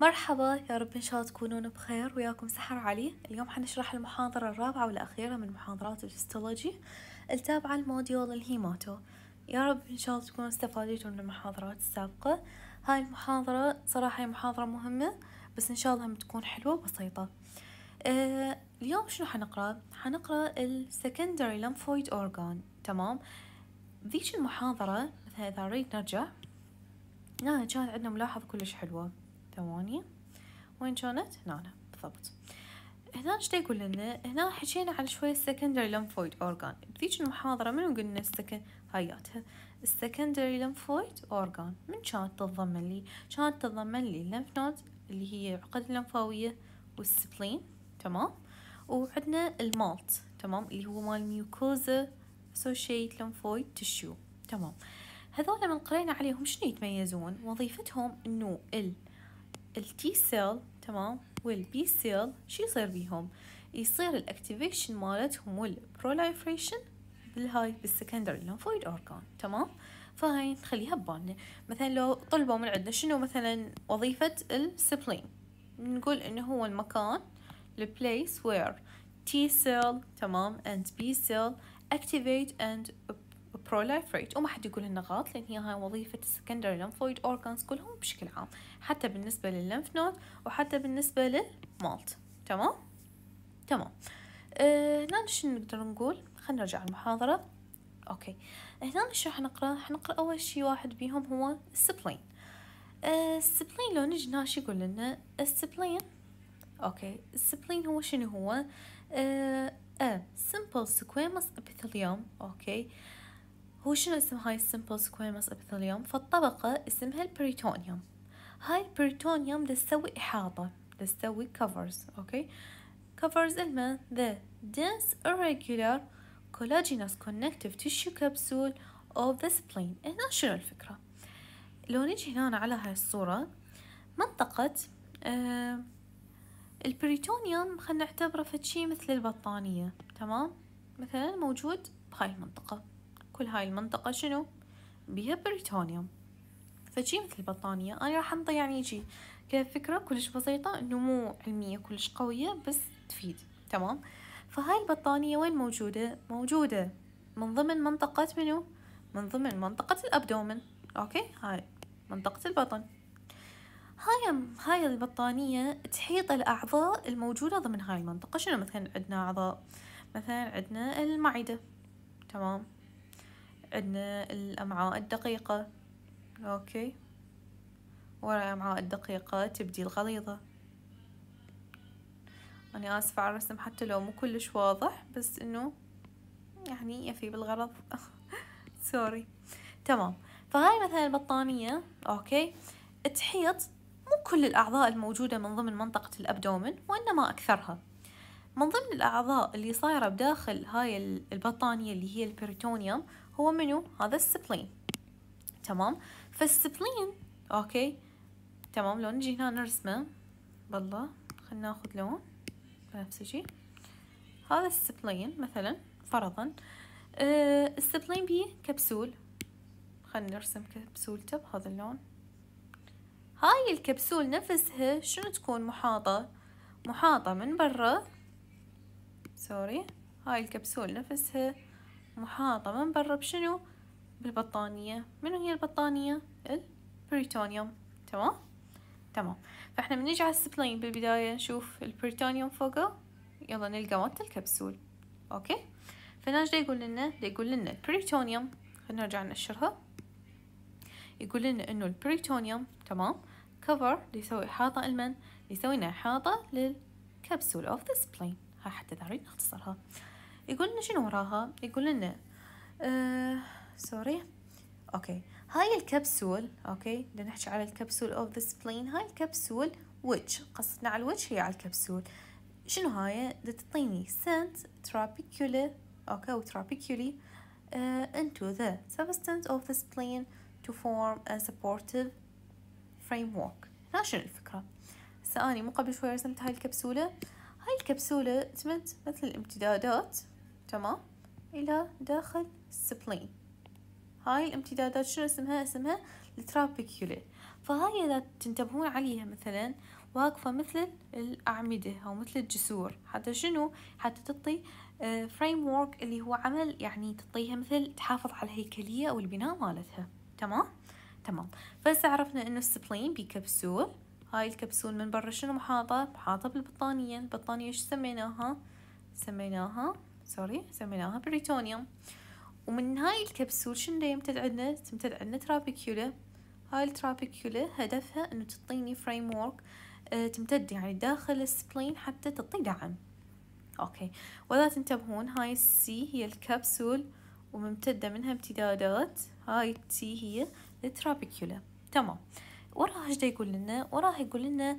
مرحبا يا رب إن شاء الله تكونون بخير وياكم سحر علي. اليوم حنشرح المحاضرة الرابعة والأخيرة من محاضرات ال histology التابعة ل module ال hemato. يا رب إن شاء الله تكونوا استفادتوا من المحاضرات السابقة. هاي المحاضرة صراحة هي محاضرة مهمة بس إن شاء الله تكون حلوة وبسيطة. آه اليوم شنو حنقرأ؟ حنقرأ ال secondary lymphoid organ. تمام؟ ذيش المحاضرة مثلا إذا نريد نرجع. هنا كانت عندنا ملاحظة كلش حلوة. ثواني. وين كانت؟ هنا بالضبط. هنا إيش يقول لنا؟ هنا حكينا على شوية secondary lymphoid organ. بذيك المحاضرة منو قلنا السكن هياتها ال secondary lymphoid organ. من كانت تتضمن لي؟ كانت تتضمن لي ال lymph node اللي هي العقد اللمفاوية وال spleen تمام؟ وعندنا ال MALT تمام؟ اللي هو مال mucosa associate lymphoid tissue تمام؟ هذول من قرينا عليهم شنو يتميزون؟ وظيفتهم إنه ال ال T cell تمام؟ وال B cell شو يصير بيهم؟ يصير ال activation مالتهم وال proliferation بالهاي بال secondary lymphoid organ تمام؟ فهاي نخليها ببالنا. مثلا لو طلبوا من عندنا شنو مثلا وظيفة ال spleen؟ نقول إنه هو المكان place where T cell تمام؟ and B cell activate and proliferate وما حد يقول النقاط لأن هي هاي وظيفة secondary lymphoid organs كلهم بشكل عام حتى بالنسبة للل lymph node وحتى بالنسبة لل MALT. تمام؟ تمام. هنا شنو نقدر نقول؟ خلينا نرجع المحاضرة. أوكي. هنا شو حنقرا حنقرا أول شي واحد بيهم هو ال spleen ال spleen لو نجي هنا شو يقول لنا؟ ال spleen أوكي. ال spleen هو شنو هو؟ أه أه simple squamous epithelium. أوكي. هو شنو اسم هاي ال simple squamous epithelium فالطبقة اسمها ال peritoneum هاي ال peritoneum تسوي إحاطة تسوي covers أوكي covers المن the dense irregular collagenous connective tissue capsule of the spleen. هنا شنو الفكرة؟ لو نجي هنا على هاي الصورة منطقة آه ال peritoneum خلينا نعتبره فشي مثل البطانية تمام؟ مثلا موجود بهاي المنطقة. كل هاي المنطقة شنو؟ بيها peritoneum فشي مثل البطانية أنا راح أنطي يعني يجي كفكرة كلش بسيطة إنه مو علمية كلش قوية بس تفيد. تمام؟ فهاي البطانية وين موجودة؟ موجودة من ضمن منطقة منو؟ من ضمن منطقة ال abdomen. أوكي؟ هاي منطقة البطن. هاي هاي البطانية تحيط الأعضاء الموجودة ضمن هاي المنطقة. شنو مثلا عندنا أعضاء؟ مثلا عندنا المعدة. تمام؟ عندنا الأمعاء الدقيقة. أوكي. ورا الأمعاء الدقيقة تبدي الغليظة. أنا آسفة على الرسم حتى لو مو كلش واضح بس إنه يعني يفي بالغرض sorry تمام. فهاي مثلا البطانية أوكي تحيط مو كل الأعضاء الموجودة من ضمن منطقة ال abdomen وإنما أكثرها. من ضمن الأعضاء اللي صايرة بداخل هاي البطانية اللي هي ال peritoneum هو منو هذا ال spleen. تمام؟ فال spleen أوكي. تمام لو نجي هنا نرسمه. بالله خلينا ناخذ لون. بنفسجي هذا ال spleen مثلا فرضا. أه ال spleen بيه كبسول. خلينا نرسم كبسولته بهذا اللون. هاي الكبسول نفسها شنو تكون؟ محاطة. محاطة من برا. sorry. هاي الكبسول نفسها محاطة. من برا بشنو؟ بالبطانية. منو هي البطانية؟ ال peritoneum تمام؟ تمام. فإحنا بنيجي على ال spleen بالبداية. نشوف ال peritoneum فوقه. يلا نلقى مالت الكبسول. أوكي؟ فهنا إيش يقول لنا يقول لنا ال peritoneum. خلينا نرجع نشرها يقول لنا إنه ال peritoneum تمام؟ cover يسوي إحاطة المن يسوي لنا إحاطة لل capsule of the spleen ها حتى ذا نختصرها. يقول لنا شنو وراها؟ يقول لنا آه sorry أوكي هاي الكبسول أوكي بدنا نحكي على ال capsule of the spleen هاي الكبسول وجه قصدنا على الوجه هي على الكبسول. شنو هاي؟ تعطيني sends trabecula أوكي أو trabeculae uh, into the substance of the spleen to form a supportive framework. شنو الفكرة؟ هسه أني مو قبل شوي رسمت هاي الكبسولة. هاي الكبسولة تمد مثل الامتدادات. تمام؟ إلى داخل ال spleen هاي الامتدادات شنو اسمها؟ اسمها ال trabeculae فهاي إذا تنتبهون عليها مثلا واقفة مثل الأعمدة أو مثل الجسور. حتى شنو؟ حتى تعطي framework اللي هو عمل يعني تعطيها مثل تحافظ على الهيكلية أو البناء مالتها. تمام؟ تمام. فهسه عرفنا إنه ال spleen ب capsule. هاي الكبسول من برا شنو محاطة؟ محاطة بالبطانية. البطانية إيش سميناها؟ سميناها sorry سميناها peritoneum. ومن هاي الكبسول شنو يمتد عندنا تمتد عندنا trabecula. هاي ال trabecula هدفها إنه تعطيني framework آه تمتد يعني داخل ال spleen حتى تعطي دعم أوكي. ولا تنتبهون هاي ال C هي الكبسول وممتدة منها امتدادات. هاي ال T هي ال trabecula. تمام. وراها إيش يقول لنا؟ وراها يقول لنا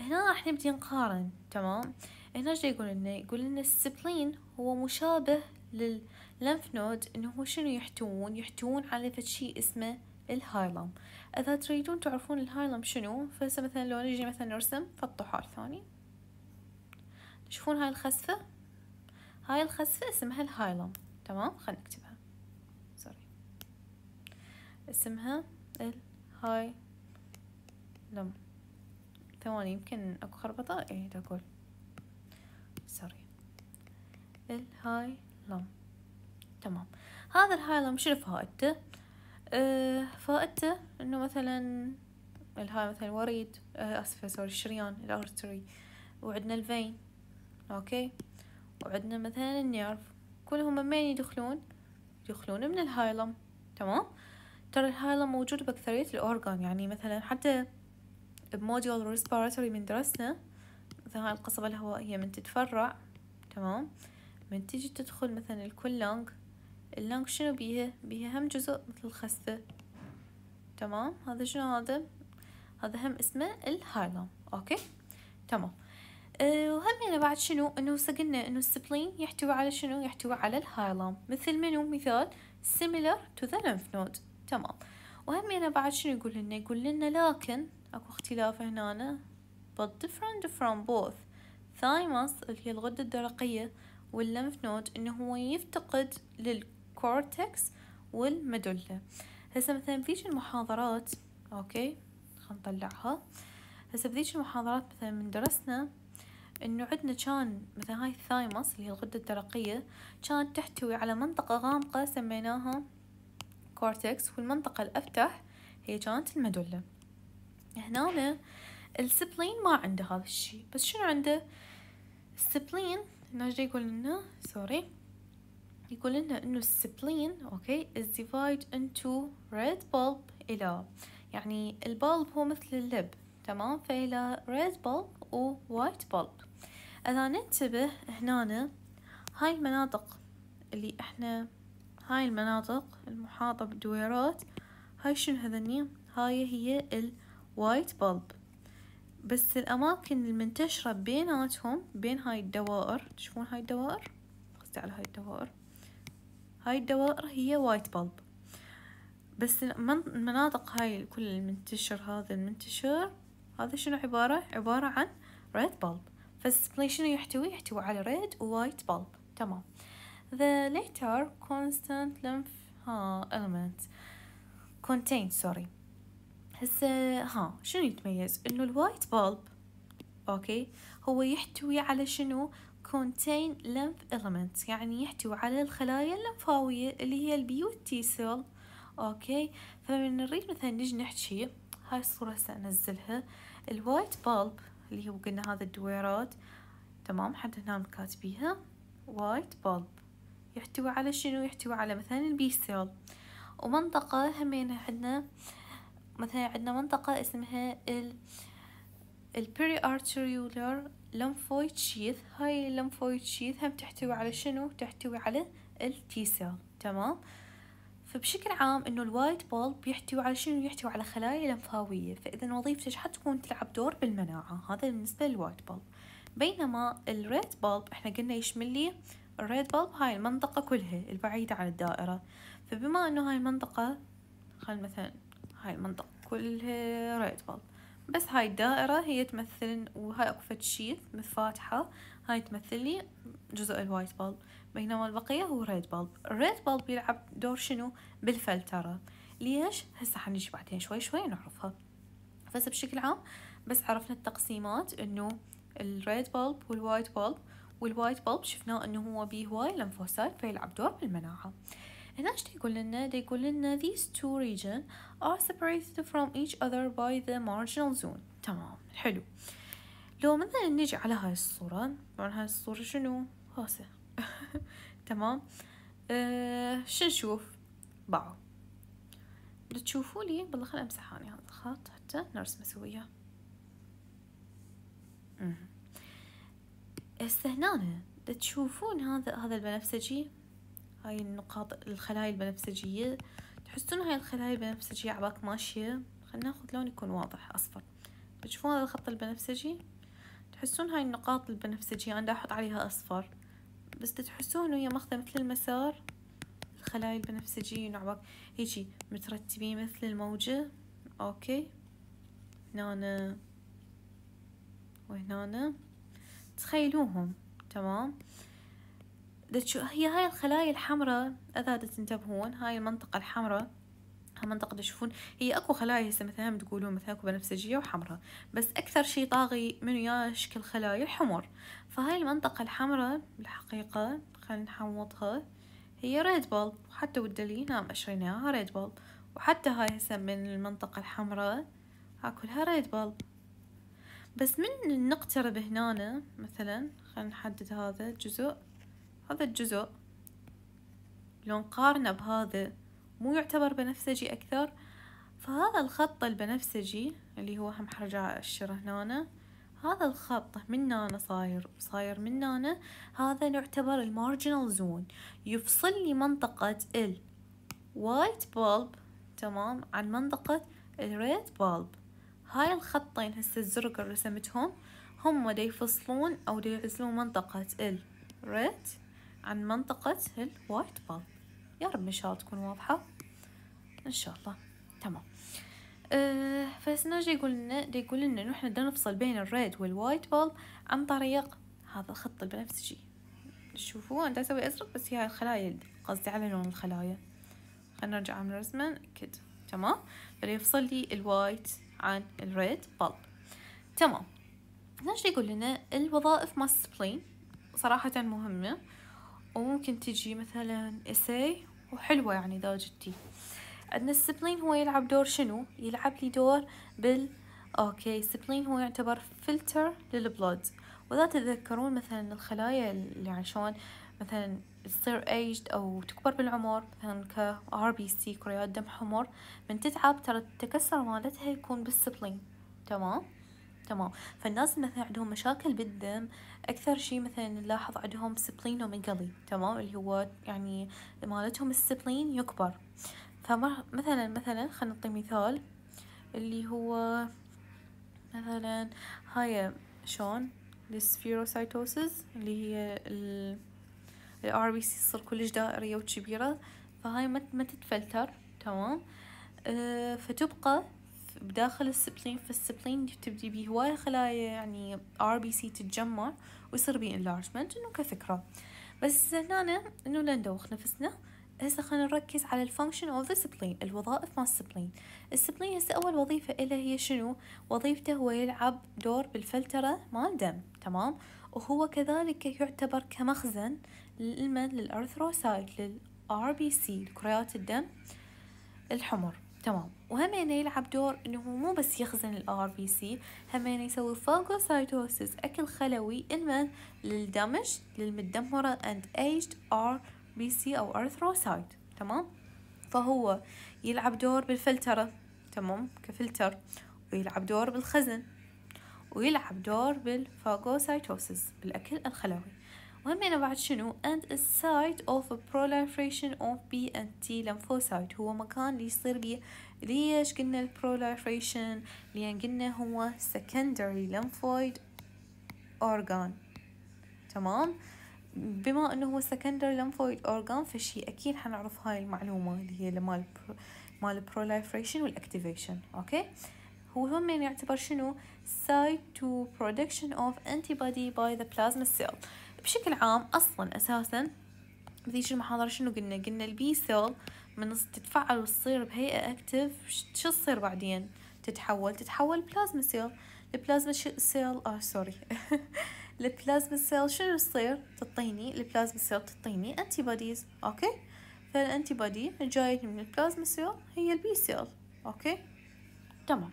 هنا راح نبدي نقارن تمام؟ هنا إيش يقول لنا يقول لنا ال spleen هو مشابه لل lymph node انه هو شنو يحتوون؟ يحتوون على شيء اسمه ال hilum. إذا تريدون تعرفون ال hilum شنو فهسه مثلا لو نجي مثلا نرسم خط حار ثاني. تشوفون هاي الخسفة؟ هاي الخسفة اسمها ال hilum. تمام؟ خلينا نكتبها. sorry اسمها ال hilum ثواني يمكن أكو خربطة؟ إيه تقول. sorry. ال hilum تمام. هذا ال hilum شنو فائدته؟ آه فائدته إنه مثلا الهاي مثلا وريد آه آسفة sorry الشريان ال artery وعندنا ال vein. okay. وعندنا مثلا ال nerve. كلهم من يدخلون؟ يدخلون من ال hilum تمام. ترى ال hilum موجود بأكثرية ال organ. يعني مثلا حتى ب module respiratory من درسنا مثلا هاي القصبة الهوائية من تتفرع تمام؟ من تيجي تدخل مثلا الكل lung ال lung شنو بيها؟ بيها هم جزء مثل الخسفة تمام؟ هذا شنو؟ هذا هذا هم اسمه ال hilum okay؟ تمام. أه وهمينا بعد شنو؟ إنه قلنا إنه ال spleen يحتوي على شنو؟ يحتوي على ال hilum مثل منو؟ مثال similar to the lymph node تمام. وهمينا بعد شنو يقول لنا يقول لنا لكن أكو اختلاف هنا but different from both. Thymus اللي هي الغدة الدرقية وال lymph node إنه هو يفتقد لل cortex وال medulla هسه مثلا فيش المحاضرات okay خلينا نطلعها. هسه بذيش المحاضرات مثلا من درسنا إنه عندنا كان مثلا هاي ال thymus اللي هي الغدة الدرقية كانت تحتوي على منطقة غامقة سميناها cortex والمنطقة الأفتح هي كانت ال medulla. هنا ال spleen ما عنده هذا الشي بس شنو عنده؟ ال spleen هنا يقول لنا sorry يقول لنا إنه ال spleen okay is divided into red pulp إلى يعني ال pulp هو مثل اللب تمام؟ فإلى red pulp و white pulp. إذا ننتبه هنا هاي المناطق اللي إحنا هاي المناطق المحاطة بالدويرات هاي شنو هذني؟ هاي هي ال white pulp بس الأماكن المنتشرة بيناتهم بين هاي الدوائر تشوفون هاي الدوائر؟ قصدي على هاي الدوائر. هاي الدوائر هي white pulp بس المناطق هاي كل المنتشر هذا المنتشر هذا شنو؟ عبارة عبارة عن red pulp فال spleen شنو يحتوي؟ يحتوي على red و white pulp تمام. The latter contain lymph ها element. contain sorry. هسه ها شنو يتميز؟ إنه ال white pulp okay؟ هو يحتوي على شنو؟ contain lymph elements يعني يحتوي على الخلايا اللمفاوية اللي هي ال B وال T cell okay؟ فمن نريد مثلا نجي نحكي هاي الصورة سأنزلها ال white pulp اللي هو قلنا هذا الدويرات تمام؟ حتى هنا كاتبيها. white pulp يحتوي على شنو؟ يحتوي على مثلا ال B cell ومنطقة همين عندنا مثلا عندنا منطقة اسمها ال periarteriolar lymphoid sheath هاي ال lymphoid sheath هم تحتوي على شنو؟ تحتوي على ال T cell تمام؟ فبشكل عام إنه ال white pulp يحتوي على شنو؟ يحتوي على خلايا لمفاوية. فإذا وظيفته حتكون تلعب دور بالمناعة. هذا بالنسبة لل white pulp بينما ال red pulp إحنا قلنا يشمل لي ال red pulp هاي المنطقة كلها البعيدة عن الدائرة. فبما إنه هاي المنطقة خل مثلا هاي المنطقة كلها red pulp بس هاي الدائرة هي تمثل وهاي أكو فد شي فاتحة هاي تمثل لي جزء ال white pulp بينما البقية هو red pulp. ال red pulp يلعب دور شنو؟ بالفلترة. ليش؟ هسه حنجي بعدين شوي شوي نعرفها. بس بشكل عام بس عرفنا التقسيمات إنه ال red pulp وال white pulp. وال white pulp شفناه إنه هو بيه هواي lymphocyte فيلعب دور بالمناعة. هنا إيش يقول لنا دا يقول لنا these two region are separated from each other by the marginal zone. تمام حلو. لو مثلا نجي على هاي الصورة طبعا هاي الصورة شنو؟ هاسة تمام؟ أه شو نشوف باو. تشوفوا لي بالله خل امسح اني هذا الخط حتى نرسمه سوية هسه هنا تشوفون هذا هذا البنفسجي هاي النقاط الخلايا البنفسجية. تحسون هاي الخلايا البنفسجية عباك ماشية؟ خلينا ناخذ لون يكون واضح أصفر. تشوفون هذا الخط البنفسجي؟ تحسون هاي النقاط البنفسجية أنا أحط عليها أصفر. بس تحسون هي ماخذة مثل المسار؟ الخلايا البنفسجية عباك هيجي مترتبين مثل الموجة. أوكي. هنا وهنا تخيلوهم. تمام. هي هاي الخلايا الحمراء إذا تنتبهون هاي المنطقة الحمراء منطقة تشوفون هي أكو خلايا هسه مثلا تقولون مثلا اكو بنفسجية وحمراء بس أكثر شي طاغي منو يشكل خلايا الحمر. فهاي المنطقة الحمراء بالحقيقة خلينا نحوطها هي red pulp حتى والدليل نعم أشريناها red pulp وحتى هاي هسه من المنطقة الحمراء ها كلها red pulp بس من نقترب هنا مثلا خلينا نحدد هذا الجزء. هذا الجزء لو نقارنه بهذا مو يعتبر بنفسجي أكثر فهذا الخط البنفسجي اللي هو هم حرجع أشره هنا هذا الخط من هنا صاير صاير من هنا هذا يعتبر ال marginal zone يفصل لي منطقة ال white pulp تمام عن منطقة ال red pulp هاي الخطين هسه الزرق اللي رسمتهم هم دا يفصلون أو دا يعزلون منطقة ال red عن منطقة ال white pulp يا رب إن شاء الله تكون واضحة. إن شاء الله. تمام. أه فسنرجع يقول لنا يقول لنا إنه إحنا بدنا نفصل بين ال red وال white pulp عن طريق هذا الخط البنفسجي تشوفوا أنا أسوي أزرق بس هي الخلايا قصدي على لون الخلايا. خلينا نرجع من رسمه كده. تمام؟ فيفصل لي ال white عن ال red pulp تمام. نرجع يقول لنا الوظائف مال spleen. صراحة مهمة. وممكن تجي مثلا essay وحلوة يعني إذا جدتي عندنا ال spleen هو يلعب دور شنو؟ يلعب لي دور بال okay ال spleen هو يعتبر فلتر لل blood وإذا تتذكرون مثلا الخلايا اللي عشان مثلا تصير aged أو تكبر بالعمر مثلا RBC كريات دم حمر من تتعب ترى التكسر مالتها يكون بال spleen. تمام؟ تمام. فالناس مثلا عندهم مشاكل بالدم أكثر شي مثلا نلاحظ عندهم splenomegaly تمام؟ اللي هو يعني مالتهم ال spleen يكبر. فمثلا مثلا خلينا نعطي مثال اللي هو مثلا هاي شلون؟ ال spherocytosis اللي هي ال ال RBC تصير كلش دائرية وكبيرة. فهاي ما تتفلتر تمام؟ أه فتبقى بداخل ال spleen فال spleen تبدي بيه هواية خلايا يعني RBC تتجمع ويصير بيه enlargement إنه كفكرة. بس هنا إنه لا ندوخ نفسنا هسه خلينا نركز على ال function of the spleen الوظائف مال ال spleen. ال spleen هسه أول وظيفة إله هي شنو؟ وظيفته هو يلعب دور بالفلترة مال دم تمام؟ وهو كذلك يعتبر كمخزن للمن لل erythrocyte لل RBC كريات الدم الحمر. تمام. وهمين يلعب دور إنه مو بس يخزن ال RBC همين يسوي phagocytosis أكل خلوي المن لل damaged للمدمرة and aged RBC أو erythrocyte تمام؟ فهو يلعب دور بالفلترة. تمام؟ كفلتر. ويلعب دور بالخزن. ويلعب دور بال phagocytosis بالأكل الخلوي. وهمين بعد شنو and a site of proliferation of B and T lymphocyte هو مكان اللي يصير بيه ليش قلنا ال proliferation لأن قلنا هو secondary lymphoid organ تمام بما انه هو secondary lymphoid organ فشي أكيد حنعرف هاي المعلومة اللي هي مال مال proliferation وال activation okay هو هم يعتبر شنو site to production of antibody by the plasma cell بشكل عام أصلا أساسا بذيك المحاضرة شنو قلنا؟ قلنا ال B cell من تتفعل وتصير بهيئة active شو تصير بعدين؟ تتحول تتحول plasma cell ال plasma cell آه sorry ال plasma cell شنو يصير؟ تعطيني ال plasma cell تعطيني antibodies okay؟ فال antibody الجاية من ال plasma cell هي ال B cell okay؟ تمام.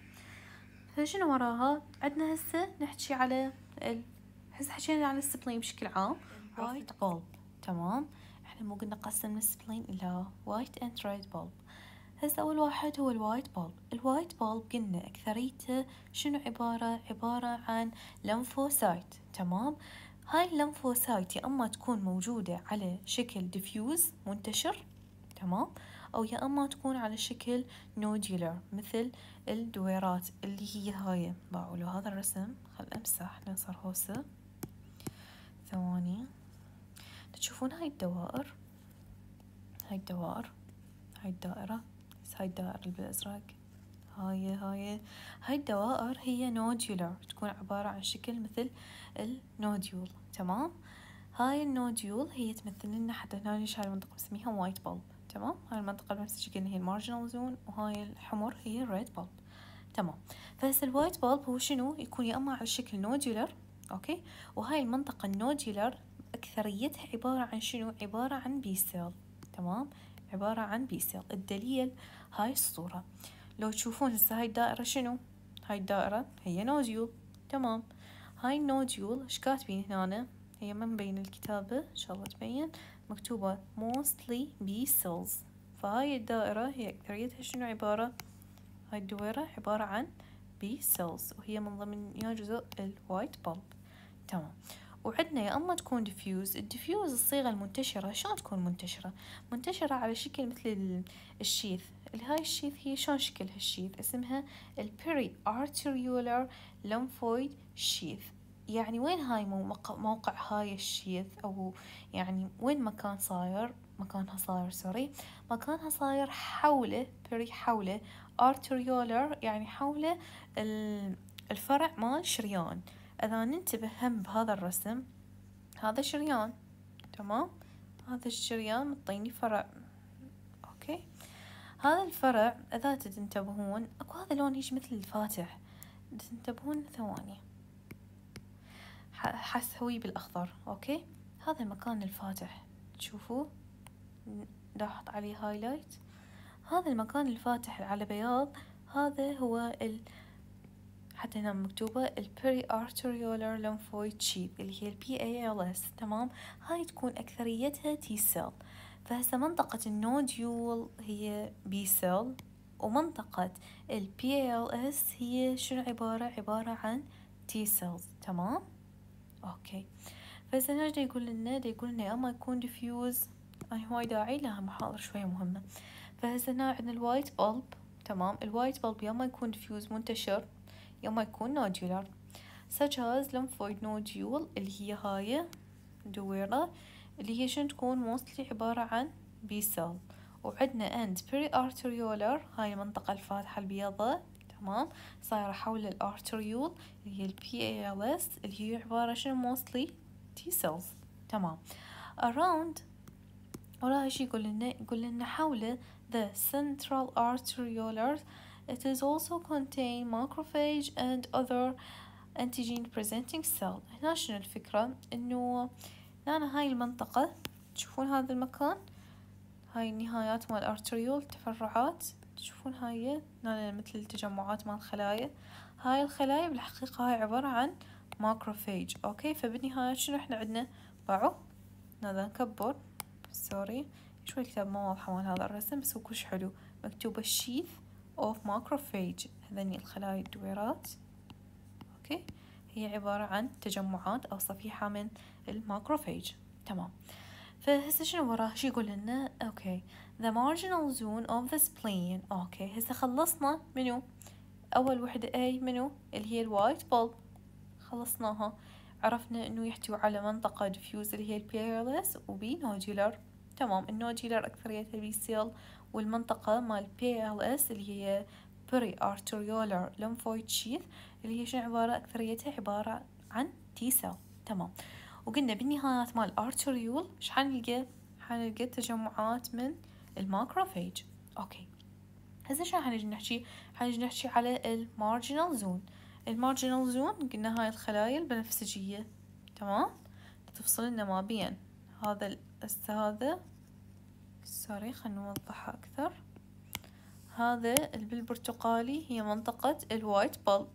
فشنو وراها؟ عندنا هسه نحكي على ال... هسه حكينا على ال spleen بشكل عام. white pulp تمام؟ إحنا مو قلنا قسمنا ال spleen إلى white and red pulp هسه أول واحد هو ال white pulp ال white pulp قلنا أكثريته شنو عبارة؟ عبارة عن lymphocyte تمام؟ هاي ال lymphocyte يا إما تكون موجودة على شكل diffuse منتشر. تمام؟ أو يا إما تكون على شكل nodular مثل الدويرات اللي هي هاي. باوعوا لهذا الرسم. خل أمسح لأن صار هوسه ثواني. تشوفون هاي الدوائر؟ هاي الدوائر؟ هاي الدائرة؟ هاي الدائرة بالأزرق. هاي هاي. هاي الدوائر هي nodular تكون عبارة عن شكل مثل ال nodule. تمام؟ هاي ال nodule هي تمثل لنا حتى هنا هاي المنطقة مسميها white pulp تمام؟ هاي المنطقة بنفس الشكل هي ال marginal zone وهاي الحمر هي ال red pulp تمام؟ فهسه ال white pulp هو شنو؟ يكون يا إما على شكل nodular okay؟ وهاي المنطقة ال nodular أكثريتها عبارة عن شنو؟ عبارة عن B cell تمام؟ عبارة عن B cell الدليل هاي الصورة. لو تشوفون هسه هاي الدائرة شنو؟ هاي الدائرة هي nodule تمام؟ هاي ال nodule إيش كاتبين هنا؟ هي ما مبين الكتابة إن شاء الله تبين؟ مكتوبة mostly B cells. فهاي الدائرة هي أكثريتها شنو؟ عبارة هاي الدويرة عبارة عن B cells وهي من ضمن يا جزء ال white pulp تمام. وعندنا يا أما تكون diffuse ال diffuse الصيغة المنتشرة شلون تكون منتشرة؟ منتشرة على شكل مثل ال sheath. هاي ال sheath هي شلون شكل هال sheath؟ اسمها ال periarteriolar lymphoid sheath يعني وين هاي موقع هاي ال sheath؟ أو يعني وين مكان صاير؟ مكانها صاير sorry مكانها صاير حوله peri حوله arteriolar يعني حوله الفرع مال شريان. إذا ننتبه هم بهذا الرسم هذا شريان. تمام؟ هذا الشريان مطيني فرع. okay؟ هذا الفرع إذا تنتبهون أكو هذا لون يجي مثل الفاتح. تنتبهون ثواني. حسوي بالأخضر. okay؟ هذا المكان الفاتح. تشوفوا؟ لاحظ عليه highlight هذا المكان الفاتح على بياض هذا هو ال حتى هنا مكتوبة ال Periarteriolar Lymphoid Sheath اللي هي ال PALS تمام؟ هاي تكون أكثريتها T cell. فهسه منطقة ال nodule هي B cell ومنطقة ال PALS هي شنو؟ عبارة عبارة عن T cells تمام؟ okay. فهسه هنا يقول لنا؟ يقول لنا يا أما يكون diffuse أي هواي داعي لها محاضرة شوية مهمة. فهسه هنا عندنا ال white pulp تمام. ال white pulp يا اما يكون ديفيوز منتشر يا اما يكون nodular such as lymphoid nodule اللي هي هاي دويرة اللي هي شنو تكون؟ mostly عبارة عن B cell. وعندنا end periarteriolar هاي المنطقة الفاتحة البيضاء. تمام. صايرة حول الارتريول اللي هي ال PALS اللي هي عبارة شنو؟ mostly T cells. تمام. around وراها شي يقول لنا يقول لنا حول the central arteriolar. It is also contain macrophage and other antigen presenting cell. هنا شنو الفكرة؟ إنه هنا هاي المنطقة. تشوفون هذا المكان؟ هاي النهايات مال ال arteriole تفرعات. تشوفون هاي؟ مثل التجمعات مال الخلايا هاي الخلايا بالحقيقة هاي عبارة عن macrophage okay؟ فبالنهاية شنو إحنا عندنا؟ باوعوا هذا نكبر sorry شوي الكتاب ما واضحة مال هذا الرسم بس هو كلش حلو. مكتوب ال sheath of macrophage هذني الخلايا الدويرات. okay؟ هي عبارة عن تجمعات أو صفيحة من ال macrophage. تمام. فهسه شنو وراه؟ شو يقول لنا okay. The marginal zone of the spleen. okay. هسه خلصنا. منو؟ أول وحدة أي منو؟ اللي هي ال white pulp خلصناها. عرفنا إنه يحتوي على منطقة diffuse اللي هي ال PALS وبي nodular تمام ال nodular اكثريتها B cell والمنطقة مال PLS اللي هي periarteriolar lymphoid sheath اللي هي شنو عبارة؟ أكثريتها عبارة عن T cell. تمام. وقلنا بالنهايات مال arteriole إيش حنلقى حنلقى تجمعات من ال macrophage okay. هسه شنو حنجي نحكي؟ حنجي نحكي على ال marginal zone. ال marginal zone قلنا هاي الخلايا البنفسجية. تمام. تفصل لنا ما بين هذا هذا sorry خلنا نوضحها أكثر. هذا بالبرتقالي هي منطقة ال white pulp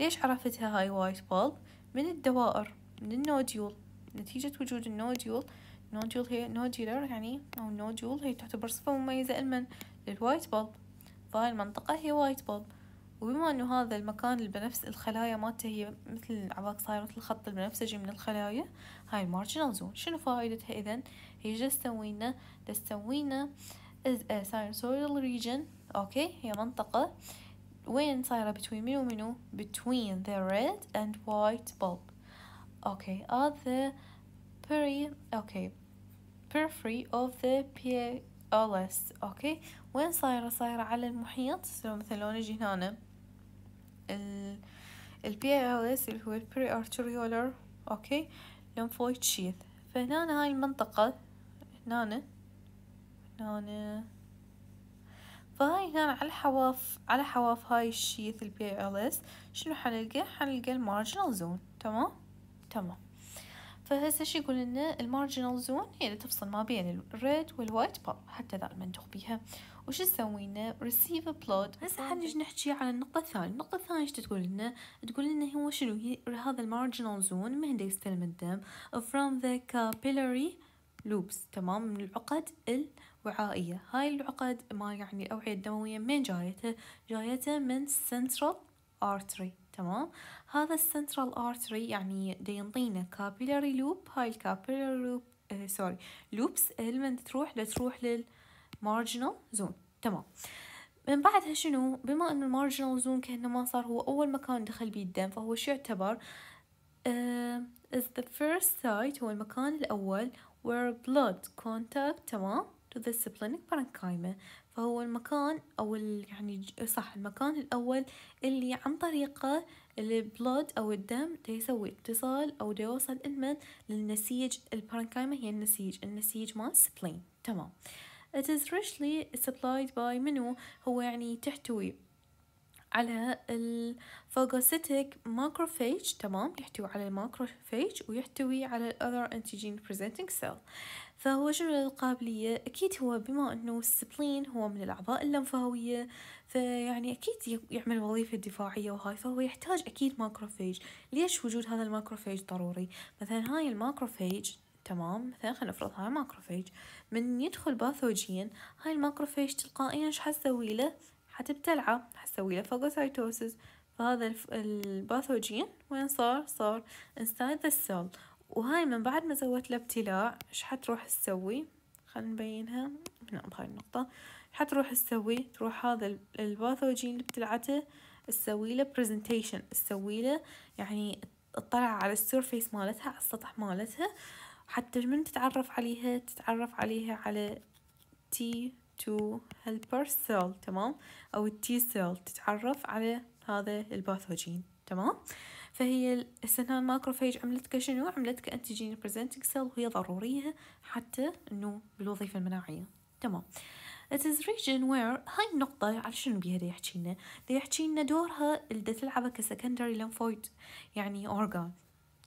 ليش عرفتها هاي white pulp من الدوائر من ال nodule. نتيجة وجود ال nodule. nodule هي nodular يعني أو nodule هي تعتبر صفة مميزة لمن لل white pulp فهاي المنطقة هي white pulp وبما أنه هذا المكان البنفس الخلايا مالته هي مثل عبالك صاير مثل الخط البنفسجي من الخلايا هاي ال marginal zone شنو فائدتها اذا هي جالس تسوينا تسوينا sinusoidal region. okay هي منطقة. وين صايرة between منو منو between the red and white pulp. okay at the peri okay periphery of the PLS okay وين صايرة صايرة على المحيط مثلا لو نجي هنا ال ال PLS اللي هو ال Periarteriolar okay lymphoid sheath. فهنا هاي المنطقة هنا هنا فهاي هنا على حواف على حواف هاي ال sheath ال PLS شنو حنلقى؟ حنلقى ال marginal zone تمام؟ تمام. فهسه شي يقول لنا ال marginal zone هي اللي تفصل ما بين ال red وال white pulp حتى لا نندوخ بيها. وش تسوي لنا؟ receive blood هسه حنجي نحكي على النقطة الثانية. النقطة الثانية إيش تقول لنا؟ تقول لنا هو شنو؟ هي هذا ال marginal zone من يستلم الدم from the capillary loops تمام؟ من العقد الوعائية. هاي العقد ما يعني الأوعية الدموية من جايته جايته من central artery تمام؟ هذا ال central artery يعني دا ينطينا capillary loop هاي ال capillary loop آه sorry loops لمن تروح لتروح لل marginal zone تمام؟ من بعدها شنو؟ بما إنه ال marginal zone كأنه ما صار هو أول مكان دخل بيه الدم فهو شو يعتبر؟ uh, is the first site هو المكان الأول where blood contact تمام؟ To the splenic parenchyma. فهو المكان أو يعني صح المكان الأول اللي عن طريقه ال blood أو الدم يسوي اتصال أو يوصل المن للنسيج ال parenchyma هي النسيج. النسيج مال spleen تمام. It is richly supplied by منو؟ هو يعني تحتوي على ال phagocytic macrophage تمام؟ يحتوي على ال macrophage ويحتوي على ال other antigen presenting cell. فهو شنو القابلية؟ أكيد هو بما أنه ال spleen هو من الأعضاء اللمفاوية فيعني أكيد يعمل وظيفة دفاعية وهاي فهو يحتاج أكيد macrophage ليش وجود هذا ال macrophage ضروري؟ مثلا هاي ال macrophage تمام؟ مثلا خلينا نفرض هاي macrophage من يدخل pathogen هاي ال macrophage تلقائيا إيش حتسوي له؟ حتبتلعه حتسوي له phagocytosis فهذا ال pathogen وين صار؟ صار inside the cell. وهاي من بعد ما سوت له ابتلاع إيش حتروح تسوي؟ خلينا نبينها هنا بهاي النقطة. حتروح تسوي تروح هذا ال pathogen اللي ابتلعته تسوي له presentation تسوي له يعني تطلع على ال surface مالتها على السطح مالتها. حتى من تتعرف عليها؟ تتعرف عليها على T two helper cell تمام؟ أو ال T cell تتعرف على هذا ال pathogen تمام؟ فهي هسه ال macrophage عملت شنو؟ عملت ك antigen presenting cell وهي ضرورية حتى إنه بالوظيفة المناعية تمام؟ It is region where هاي النقطة على شنو بيها دا يحكي لنا دا يحكي لنا دورها اللي تلعبه ك secondary lymphoid يعني organ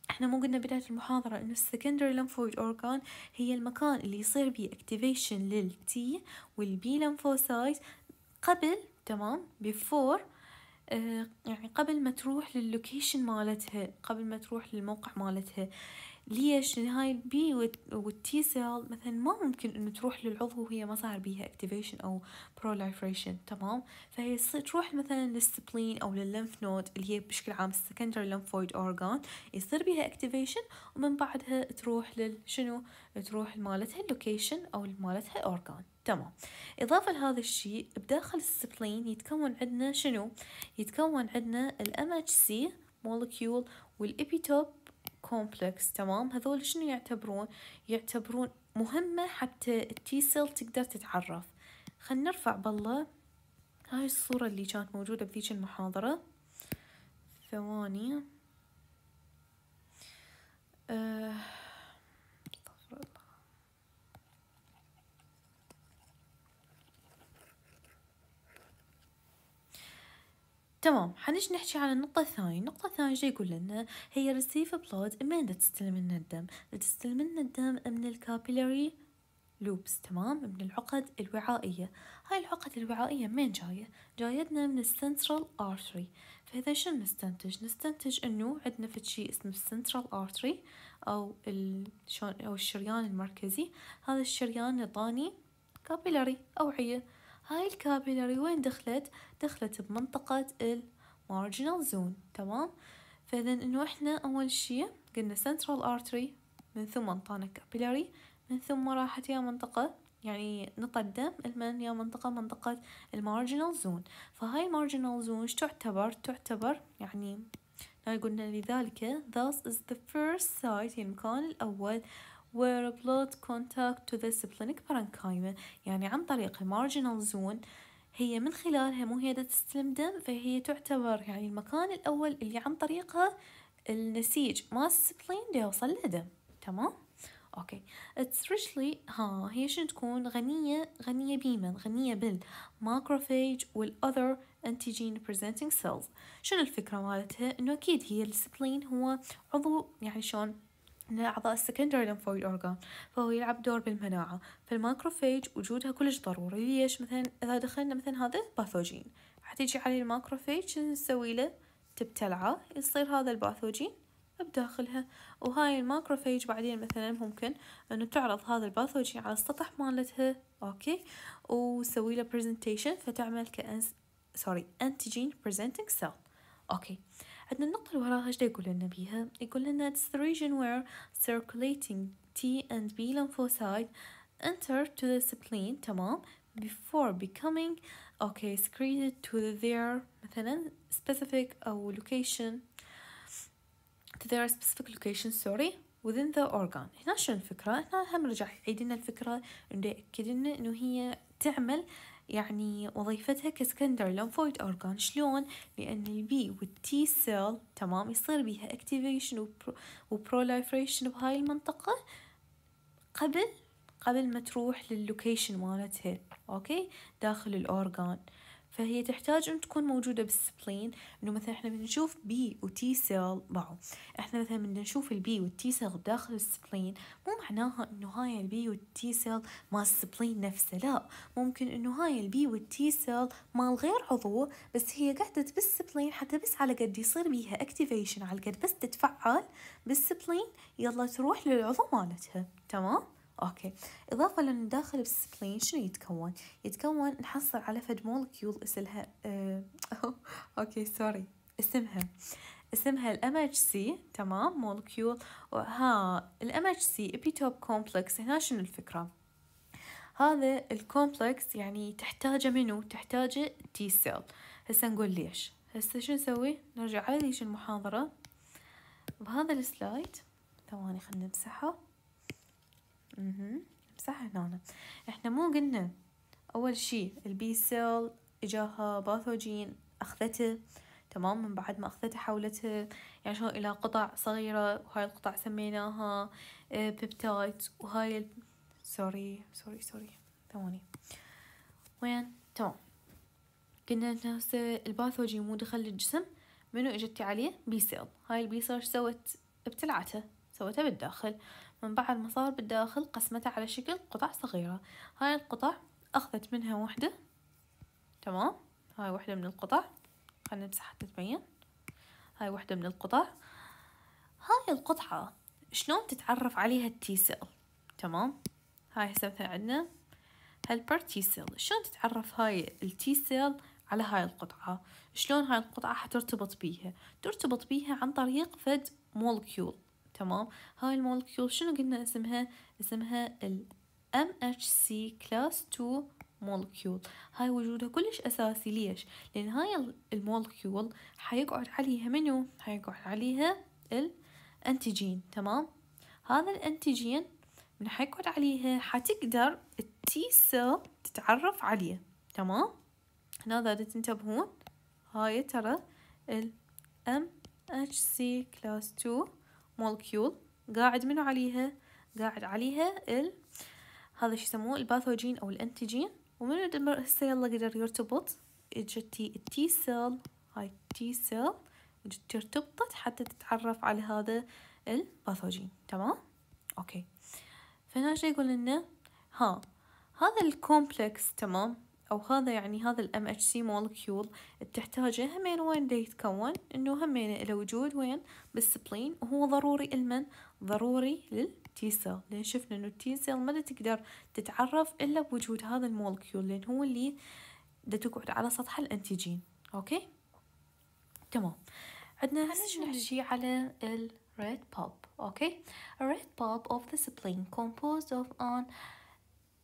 إحنا مو قلنا بداية المحاضرة إنه ال secondary lymphoid organ هي المكان اللي يصير بيه activation لل T وال B lymphocyte قبل تمام؟ before آه يعني قبل ما تروح لل location مالتها قبل ما تروح للموقع مالتها. ليش؟ هاي ال B وال T cell مثلا ما ممكن إنه تروح للعضو وهي ما صار بيها activation أو proliferation تمام؟ فهي تروح مثلا لل spleen أو للل lymph node اللي هي بشكل عام ال secondary lymphoid organ يصير بيها activation ومن بعدها تروح للشنو تروح لمالتها ال location أو لمالتها organ تمام؟ إضافة لهذا الشيء بداخل ال spleen يتكون عندنا شنو؟ يتكون عندنا ال MHC molecule وال epitope complex تمام؟ هذول شنو يعتبرون؟ يعتبرون مهمة حتى التي سيل تقدر تتعرف. خلينا نرفع بالله. هاي الصورة اللي كانت موجودة بذيك المحاضرة. ثواني. أه حنجي نحكي عن النقطة الثانية. النقطة الثانية إيش يقول لنا هي receive blood من تستلم لنا الدم. تستلم لنا الدم من ال capillary loops تمام؟ من العقد الوعائية. هاي العقد الوعائية من جاية؟ جايتنا من ال central artery فإذا شنو نستنتج؟ نستنتج إنه عندنا في شيء اسمه ال central artery شلون أو الشريان المركزي. هذا الشريان يعطاني capillary أوعية. هاي ال capillary وين دخلت؟ دخلت بمنطقة ال marginal zone تمام؟ فإذا إنه إحنا أول شي قلنا central artery من ثم أنطانا capillary من ثم راحت يا منطقة يعني نقدم المن يا منطقة منطقة ال marginal zone فهاي ال marginal zone تعتبر؟ تعتبر يعني قلنا لذلك thus is the first site المكان الأول where blood contact to the splenic parenchyma يعني عن طريق ال marginal zone هي من خلالها مو هي تستلم دم فهي تعتبر يعني المكان الأول اللي عن طريقها النسيج ما ال spleen يوصل له دم. تمام؟ okay. it's richly ها هي شنو تكون؟ غنية غنية بمن غنية بال macrophage وال other antigen presenting cells. شنو الفكرة مالتها؟ إنه أكيد هي ال spleen هو عضو يعني شلون الأعضاء ال secondary lymphoid organ فهو يلعب دور بالمناعة. فال macrophage وجودها كلش ضروري. ليش؟ مثلا إذا دخلنا مثلا هذا pathogen. حتيجي عليه ال macrophage شنو نسوي له تبتلعه يصير هذا ال pathogen بداخلها. وهاي ال macrophage بعدين مثلا ممكن إنه تعرض هذا ال pathogen على السطح مالتها. okay؟ وسوي له presentation فتعمل كأنس sorry antigen presenting cell أوكي. عندنا النقطة اللي وراها إيش يقول لنا بيها يقول لنا it's the region where circulating T and B lymphocyte enter to the spleen تمام before becoming okay secreted to their مثلا specific أو location to their specific location sorry within the organ هنا شنو الفكرة هنا هم رجع يعيد لنا الفكرة انه يأكد لنا انه هي تعمل يعني وظيفتها ك secondary lymphoid organ شلون؟ لأن ال B وال T cell تمام يصير بيها activation و proliferation بهاي المنطقة قبل قبل ما تروح لل location مالتها okay؟ داخل ال organ فهي تحتاج أن تكون موجودة بال spleen إنه مثلا إحنا بنشوف B و T cell معه إحنا مثلا بدنا نشوف ال B وال T cell داخل ال spleen مو معناها إنه هاي ال B وال T cell مال ال spleen نفسه لا. ممكن إنه هاي ال B وال T cell مال غير عضو بس هي قعدت بال spleen حتى بس على قد يصير بيها activation على قد بس تتفعل بال spleen يلا تروح للعضو مالتها. تمام؟ okay. إضافة لأن داخل ال spleen شنو يتكون؟ يتكون نحصل على فد molecule اسمها آه okay sorry اسمها اسمها ال MHC تمام molecule. ها ال MHC epitope complex هنا شنو الفكرة؟ هذا ال complex يعني تحتاجه منو؟ تحتاجه T cell هسه نقول ليش. هسه شو نسوي؟ نرجع على ليش المحاضرة؟ بهذا ال slide. ثواني خلنا نمسحه. صح هنا إحنا مو قلنا أول شي ال B cell إجاها pathogen أخذته تمام من بعد ما أخذته حولته يعني شو إلى قطع صغيرة وهاي القطع سميناها peptide آه، وهاي sorry sorry sorry ثواني. وين؟ تمام. قلنا هسه ال pathogen مو دخل الجسم منو اجتي عليه؟ B cell هاي ال B cell سوت؟ ابتلعته. سوتها بالداخل. من بعد ما صار بالداخل قسمتها على شكل قطع صغيرة. هاي القطع أخذت منها وحدة. تمام؟ هاي وحدة من القطع. خلينا نمسح حتى تبين هاي وحدة من القطع. هاي القطعة شلون تتعرف عليها ال T cell تمام؟ هاي هسه مثلا عندنا. helper T cell شلون تتعرف هاي ال T cell على هاي القطعة؟ شلون هاي القطعة حترتبط بيها؟ ترتبط بيها عن طريق فد molecule. تمام. هاي ال molecule شنو قلنا اسمها؟ اسمها ال MHC class 2 molecule هاي وجودها كلش أساسي. ليش؟ لأن هاي ال molecule حيقعد عليها منو؟ حيقعد عليها ال antigen تمام؟ هذا ال antigen من حيقعد عليها حتقدر ال T cell تتعرف عليه. تمام؟ هنا إذا تنتبهون؟ هاي ترى ال MHC class 2 molecule قاعد منو عليها؟ قاعد عليها ال هذا شو يسموه؟ ال pathogen أو ال antigen. ومنو هسه؟ يلا قدر يرتبط اجت ال T cell هاي T cell ارتبطت حتى تتعرف على هذا ال pathogen. تمام؟ أوكي. فهنا إيش يقول لنا؟ ها. هذا ال complex تمام؟ أو هذا يعني هذا ال MHC molecule تحتاجه همين وين دا يتكون؟ إنه همين إلى وجود وين؟ بال spleen وهو ضروري لمن ضروري لل T cell لأن شفنا إنه ال T cell ما تقدر تتعرف إلا بوجود هذا ال molecule لأن هو اللي دا تقعد على سطح ال antigen. أوكي؟ تمام. عندنا هسه نحكي على ال red pulp. أوكي؟ a red pulp of the spleen composed of an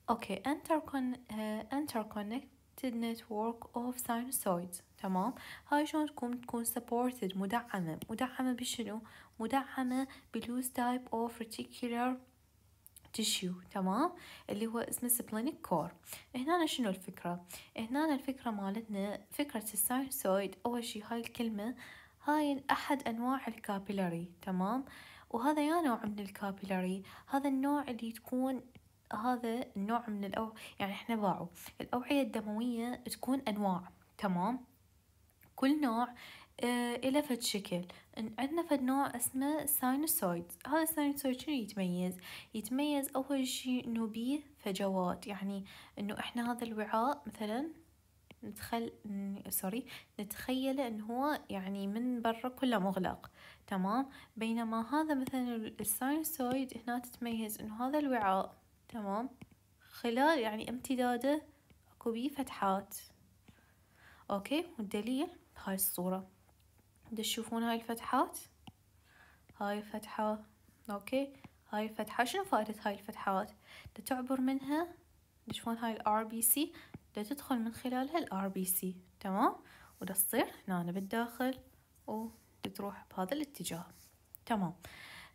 intercon uh, interconnected network of sinusoids. تمام؟ هاي شلون تكون تكون supported مدعمة. مدعمة بشنو؟ مدعمة ب loose type of reticular tissue. تمام؟ اللي هو اسمه splenic cord هنا شنو الفكرة؟ هنا الفكرة مالتنا فكرة ال sinusoid أول شي هاي الكلمة هاي أحد أنواع ال capillary. تمام؟ وهذا يا نوع من ال capillary. هذا النوع اللي تكون هذا النوع من الأو يعني إحنا باعوا. الأوعية الدموية تكون أنواع تمام؟ كل نوع آه إلى فد شكل. عندنا فد نوع اسمه sinusoid هذا ال sinusoid شنو يتميز؟ يتميز أول شي إنه بيه فجوات يعني إنه إحنا هذا الوعاء مثلا نتخل sorry نتخيله إنه هو يعني من برا كله مغلق تمام؟ بينما هذا مثلا ال sinusoid هنا تتميز إنه هذا الوعاء. تمام؟ خلال يعني امتداده اكو بيه فتحات. أوكي؟ والدليل هاي الصورة. تشوفون هاي الفتحات؟ هاي الفتحة. أوكي؟ هاي الفتحة. شنو فائدة هاي الفتحات؟ تعبر منها تشوفون هاي ال RBC تدخل من خلالها ال RBC تمام؟ ودا تصير هنا بالداخل وتروح بهذا الاتجاه. تمام.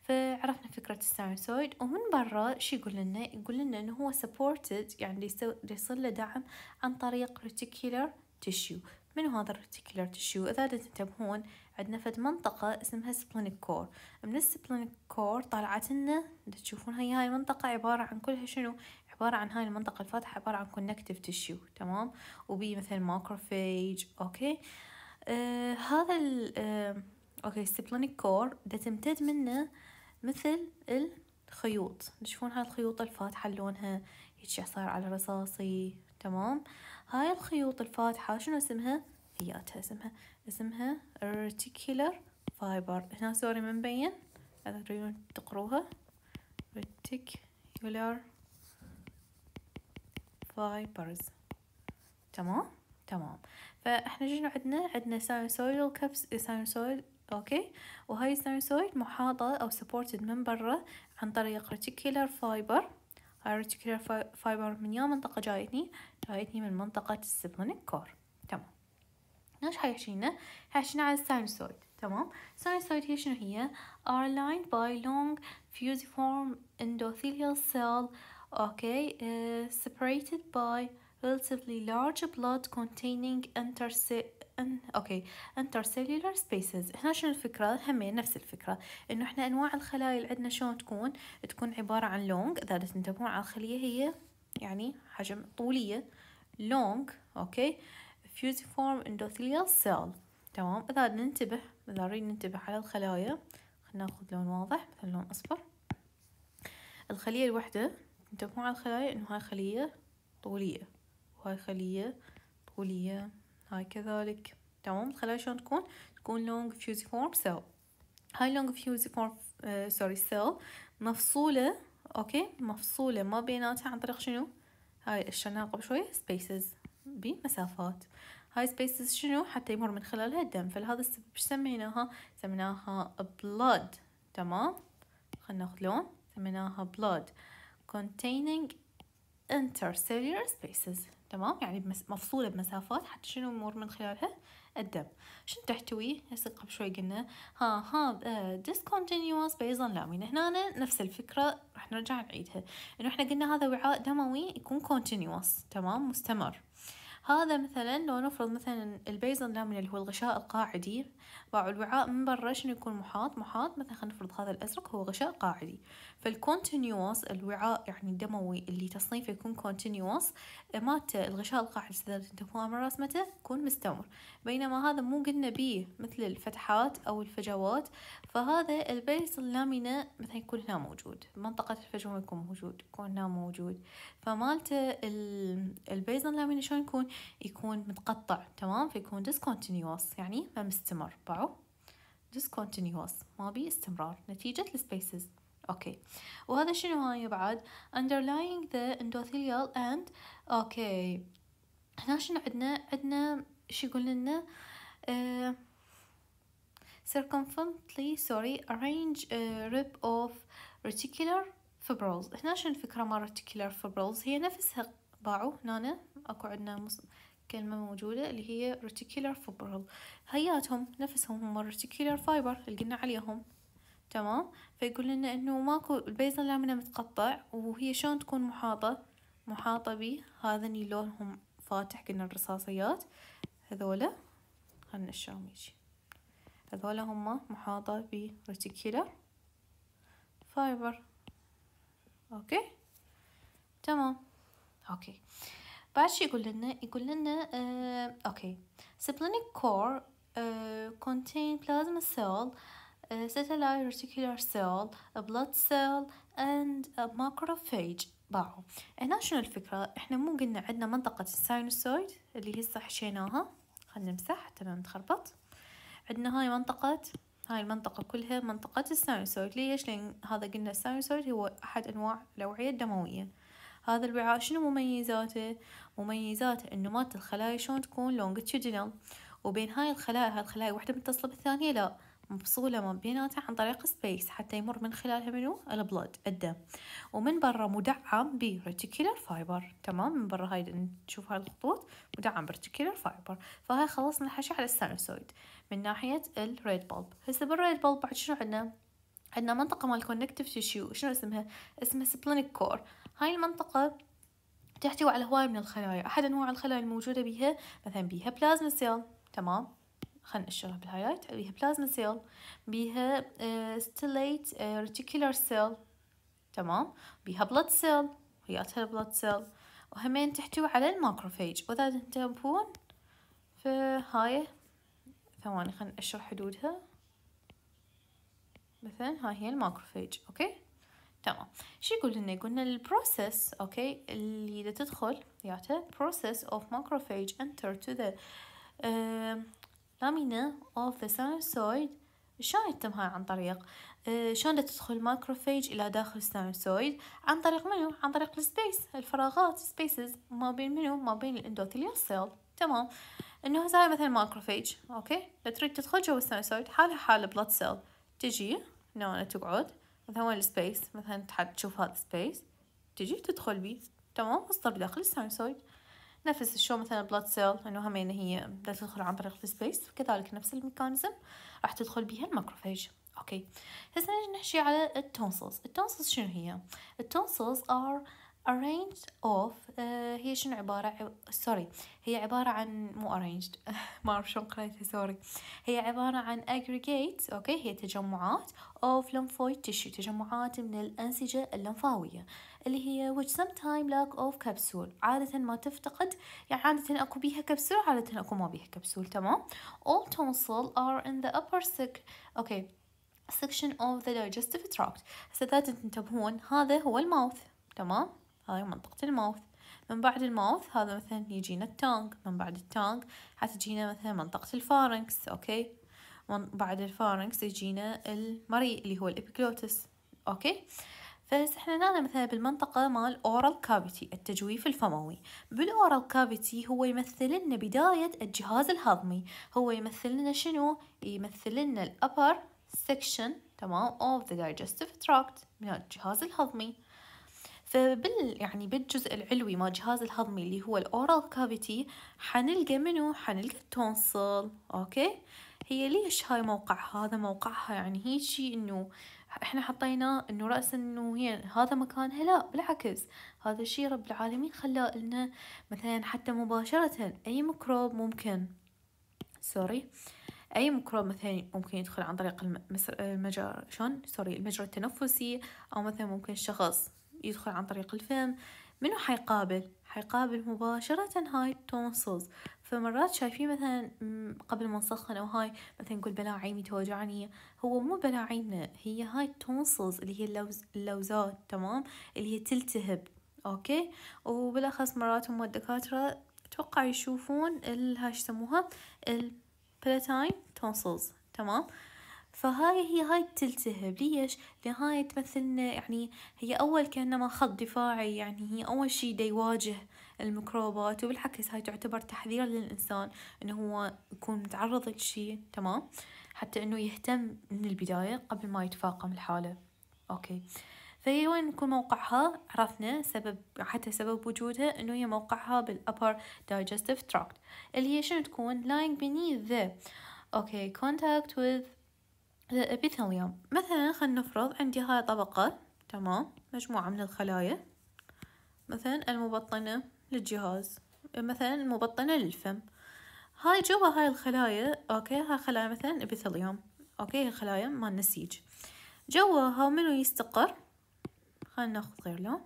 فعرفنا فكرة ال sinusoid ومن برا شو يقول لنا؟ يقول لنا إنه هو supported يعني يصير له دعم عن طريق reticular tissue. منو هذا ال reticular tissue إذا تنتبهون عندنا فد منطقة اسمها splenic cord من ال splenic cord طلعت لنا تشوفون هي هاي المنطقة عبارة عن كلها شنو؟ عبارة عن هاي المنطقة الفاتحة عبارة عن connective tissue تمام؟ وبي مثل macrophage أوكي؟ آه هذا ال آه أوكي ال splenic cord دا تمتد منه مثل الخيوط. تشوفون هاي الخيوط الفاتحة لونها هيك صار على رصاصي تمام؟ هاي الخيوط الفاتحة شنو اسمها؟ هياتها اسمها اسمها reticular fiber. هنا sorry ما مبين إذا تريدون تقروها. reticular fibers. تمام؟ تمام. فإحنا شنو عندنا؟ عندنا sinusoidal كبس sinusoid أوكي؟ وهاي ال sinusoid محاطة أو supported من برا عن طريق reticular fiber. هاي reticular fiber من يا منطقة جايتني جايتني من منطقة ال splenic cord تمام. إيش حيحشينا؟ حيحشينا على ال sinusoid تمام؟ ال sinusoid هي شنو هي؟ Are lined by long fusiform endothelial cell. okay uh, separated by relatively large blood containing أوكي. Intercellular spaces. هنا شنو الفكرة؟ همين نفس الفكرة. إنه إحنا أنواع الخلايا اللي عندنا شلون تكون؟ تكون عبارة عن long اذا تنتبهون على الخلية هي يعني حجم طولية. long أوكي. Fusiform endothelial cell. تمام. إذا ننتبه إذا نريد ننتبه على الخلايا خلينا ناخذ لون واضح مثل لون أصفر. الخلية الوحدة تنتبهون على الخلايا إنه هاي خلية طولية. وهاي خلية طولية. هاي كذلك. تمام الخلايا شلون تكون؟ تكون long fusiform cell هاي long fusiform sorry cell مفصولة أوكي؟ مفصولة ما بيناتها عن طريق شنو؟ هاي اشرناها قبل شوية spaces بمسافات. هاي سبيسز شنو؟ حتى يمر من خلالها الدم. فلهذا السبب سميناها؟ سميناها blood. تمام؟ خلنا ناخذ لون. سميناها blood. containing intercellular spaces. تمام؟ يعني مفصولة بمسافات حتى شنو يمر من خلالها؟ الدم. شنو تحتوي؟ هسه قبل شوي قلنا. ها ها uh, discontinuous basal lamina هنا نفس الفكرة راح نرجع نعيدها. إنه إحنا قلنا هذا وعاء دموي يكون continuous تمام؟ مستمر. هذا مثلا لو نفرض مثلا ال basal lamina اللي هو الغشاء القاعدي باعوا الوعاء من برا شنو يكون محاط؟ محاط مثلا خلينا نفرض هذا الأزرق هو غشاء قاعدي. فال continuous الوعاء يعني الدموي اللي تصنيفه يكون continuous مالته الغشاء القاعدي تنتبهون من رسمته يكون مستمر. بينما هذا مو قلنا بيه مثل الفتحات أو الفجوات فهذا ال basal lamina مثلا يكون هنا موجود. منطقة الفجوة يكون موجود يكون هنا موجود. فمالته ال basal lamina شلون يكون؟ يكون متقطع تمام؟ فيكون discontinuous يعني ما مستمر باعوا. discontinuous. ما بي استمرار. نتيجة ال spaces أوكي. وهذا شنو هاي بعد؟ underlying the endothelial and أوكي. هنا شنو عندنا عندنا شو يقول لنا uh, circumferently sorry arrange a rib of reticular fibrils هنا شنو الفكرة مال reticular fibrils هي نفسها باعوا هنا أكو عندنا مص... كلمة موجودة اللي هي reticular fibril هياتهم نفسهم هم reticular fiber اللي قلنا عليهم. تمام؟ فيقول لنا إنه ماكو البيزل لامنا متقطع وهي شلون تكون محاطة؟ محاطة به هذا لونهم فاتح قلنا الرصاصيات. هذولا خلنا الشام يجي هذولا هم محاطة ب reticular fiber. أوكي تمام أوكي بعد شي يقول لنا يقول لنا آه، أوكي splenic cord uh, contain plasma cell uh, stellate reticular cell a blood cell and a macrophage باعوا هنا شنو الفكرة؟ إحنا مو قلنا عندنا منطقة ال sinusoid اللي هسه حشيناها خلنا نمسح تمام تخربط عندنا هاي منطقة هاي المنطقة كلها منطقة ال sinusoid ليش؟ لأن هذا قلنا الساينوسويد هو أحد أنواع الأوعية الدموية. هذا الوعاء شنو مميزاته؟ مميزاته إنه مالت الخلايا شلون تكون longitudinal وبين هاي الخلايا هاي الخلايا واحدة متصلة بالثانية لا. مفصولة ما بيناتها عن طريق space حتى يمر من خلالها منو؟ ال blood الدم. ومن برا مدعم ب reticular fiber تمام؟ من برا هاي نشوف هاي الخطوط. مدعم ب reticular fiber فهاي خلصنا الحشي على ال sinusoid من ناحية ال red pulp هسه بال red pulp بعد شنو عندنا؟ عندنا منطقة مال connective tissue شنو اسمها؟ اسمها splenic cord هاي المنطقة تحتوي على هواي من الخلايا. أحد أنواع الخلايا الموجودة بيها مثلا بيها plasma cell تمام؟ خلنا نأشرها بال highlight بيها plasma cell بيها stellate reticular cell تمام؟ بيها blood cell وياتها ال blood cell وهمين تحتوي على ال macrophage وإذا تنتبهون فهاي ثواني خلنا أشرح حدودها. مثلا هاي هي ال macrophage أوكي؟ تمام. شو يقول لنا يقول لنا ال process أوكي اللي إذا تدخل ياته process of macrophage enter to the lamina of the sinusoid شلون يتم هاي عن طريق؟ uh, شلون تدخل macrophage إلى داخل ال sinusoid عن طريق منو؟ عن طريق ال space الفراغات spaces. ما بين منو؟ ما بين ال endothelial cell. تمام. إنه هسه مثلا macrophage أوكي؟ لا تريد تدخل جوا ال sinusoid حالها حال blood cell تجي هنا تقعد مثلا وين ال space؟ مثلا تحب تشوف هذا ال space. تجي تدخل بيه تمام. وصل بداخل ال sinusoid نفس الشو مثلا blood cell إنه همين هي بدها تدخل عن طريق ال space كذلك نفس ال mechanism راح تدخل بيها ال macrophage أوكي. هسه نحكي على ال tonsils ال tonsils شنو هي؟ ال tonsils are arranged of uh, هي شنو عبارة؟ sorry هي عبارة عن مو arranged ما أعرف شلون قريتها sorry هي عبارة عن aggregate أوكي هي تجمعات of lymphoid tissue تجمعات من الأنسجة اللمفاوية. اللي هي which sometime lack of capsule. عادة ما تفتقد يعني عادة أكو بيها كبسول عادة أكو ما بيها كبسول تمام؟ All tonsil are in the upper sec أوكي section of the digestive tract. هسه تنتبهون هذا هو ال mouth تمام؟ هاي منطقة ال mouth. من بعد ال mouth هذا مثلا يجينا ال tongue من بعد ال tongue حتجينا مثلا منطقة ال pharynx أوكي من بعد ال pharynx يجينا المريء اللي هو ال epiglottis أوكي فهسه إحنا هنا مثلا بالمنطقة مال oral cavity التجويف الفموي. بال oral cavity هو يمثل لنا بداية الجهاز الهضمي. هو يمثل لنا شنو؟ يمثل لنا ال upper section تمام of the digestive tract من الجهاز الهضمي. فبال يعني بالجزء العلوي مال الجهاز الهضمي اللي هو ال oral cavity حنلقى منو؟ حنلقى ال tonsil أوكي؟ هي ليش هاي موقعها هذا موقعها يعني هيجي إنه إحنا حطينا إنه رأسا إنه هي هذا مكانها لا بالعكس. هذا الشي رب العالمين خلاه لنا مثلا حتى مباشرة أي ميكروب ممكن. sorry أي ميكروب مثلا ممكن يدخل عن طريق المجرى شلون؟ sorry المجرى التنفسي أو مثلا ممكن الشخص يدخل عن طريق الفم. منو حيقابل؟ حيقابل مباشرة هاي ال tonsils فمرات شايفين مثلا قبل ما نسخن أو هاي مثلا نقول بلاعيمي توجعني هو مو بلاعيمنا هي هاي ال tonsils اللي هي اللوز اللوزات تمام؟ اللي هي تلتهب أوكي؟ وبالأخص مرات هم الدكاترة أتوقع يشوفون هاي يسموها؟ ال palatine tonsils تمام؟ فهاي هي هاي تلتهب ليش؟ لأن هاي تمثلنا يعني هي أول كأنما خط دفاعي يعني هي أول شي دا يواجه الميكروبات وبالعكس هاي تعتبر تحذير للإنسان إنه هو يكون متعرض لشي تمام؟ حتى إنه يهتم من البداية قبل ما يتفاقم الحالة أوكي. فهي وين يكون موقعها؟ عرفنا سبب حتى سبب وجودها إنه هي موقعها بال upper digestive tract اللي هي شنو تكون؟ lying beneath the أوكي contact with ال epithelium مثلا خلينا نفرض عندي هاي طبقة تمام؟ مجموعة من الخلايا. مثلا المبطنة. للجهاز. مثلا المبطنة للفم هاي جوا هاي الخلايا أوكي هاي خلايا مثلا epithelium. أوكي خلايا مال النسيج جواها منو يستقر؟ خلينا ناخذ غير لون.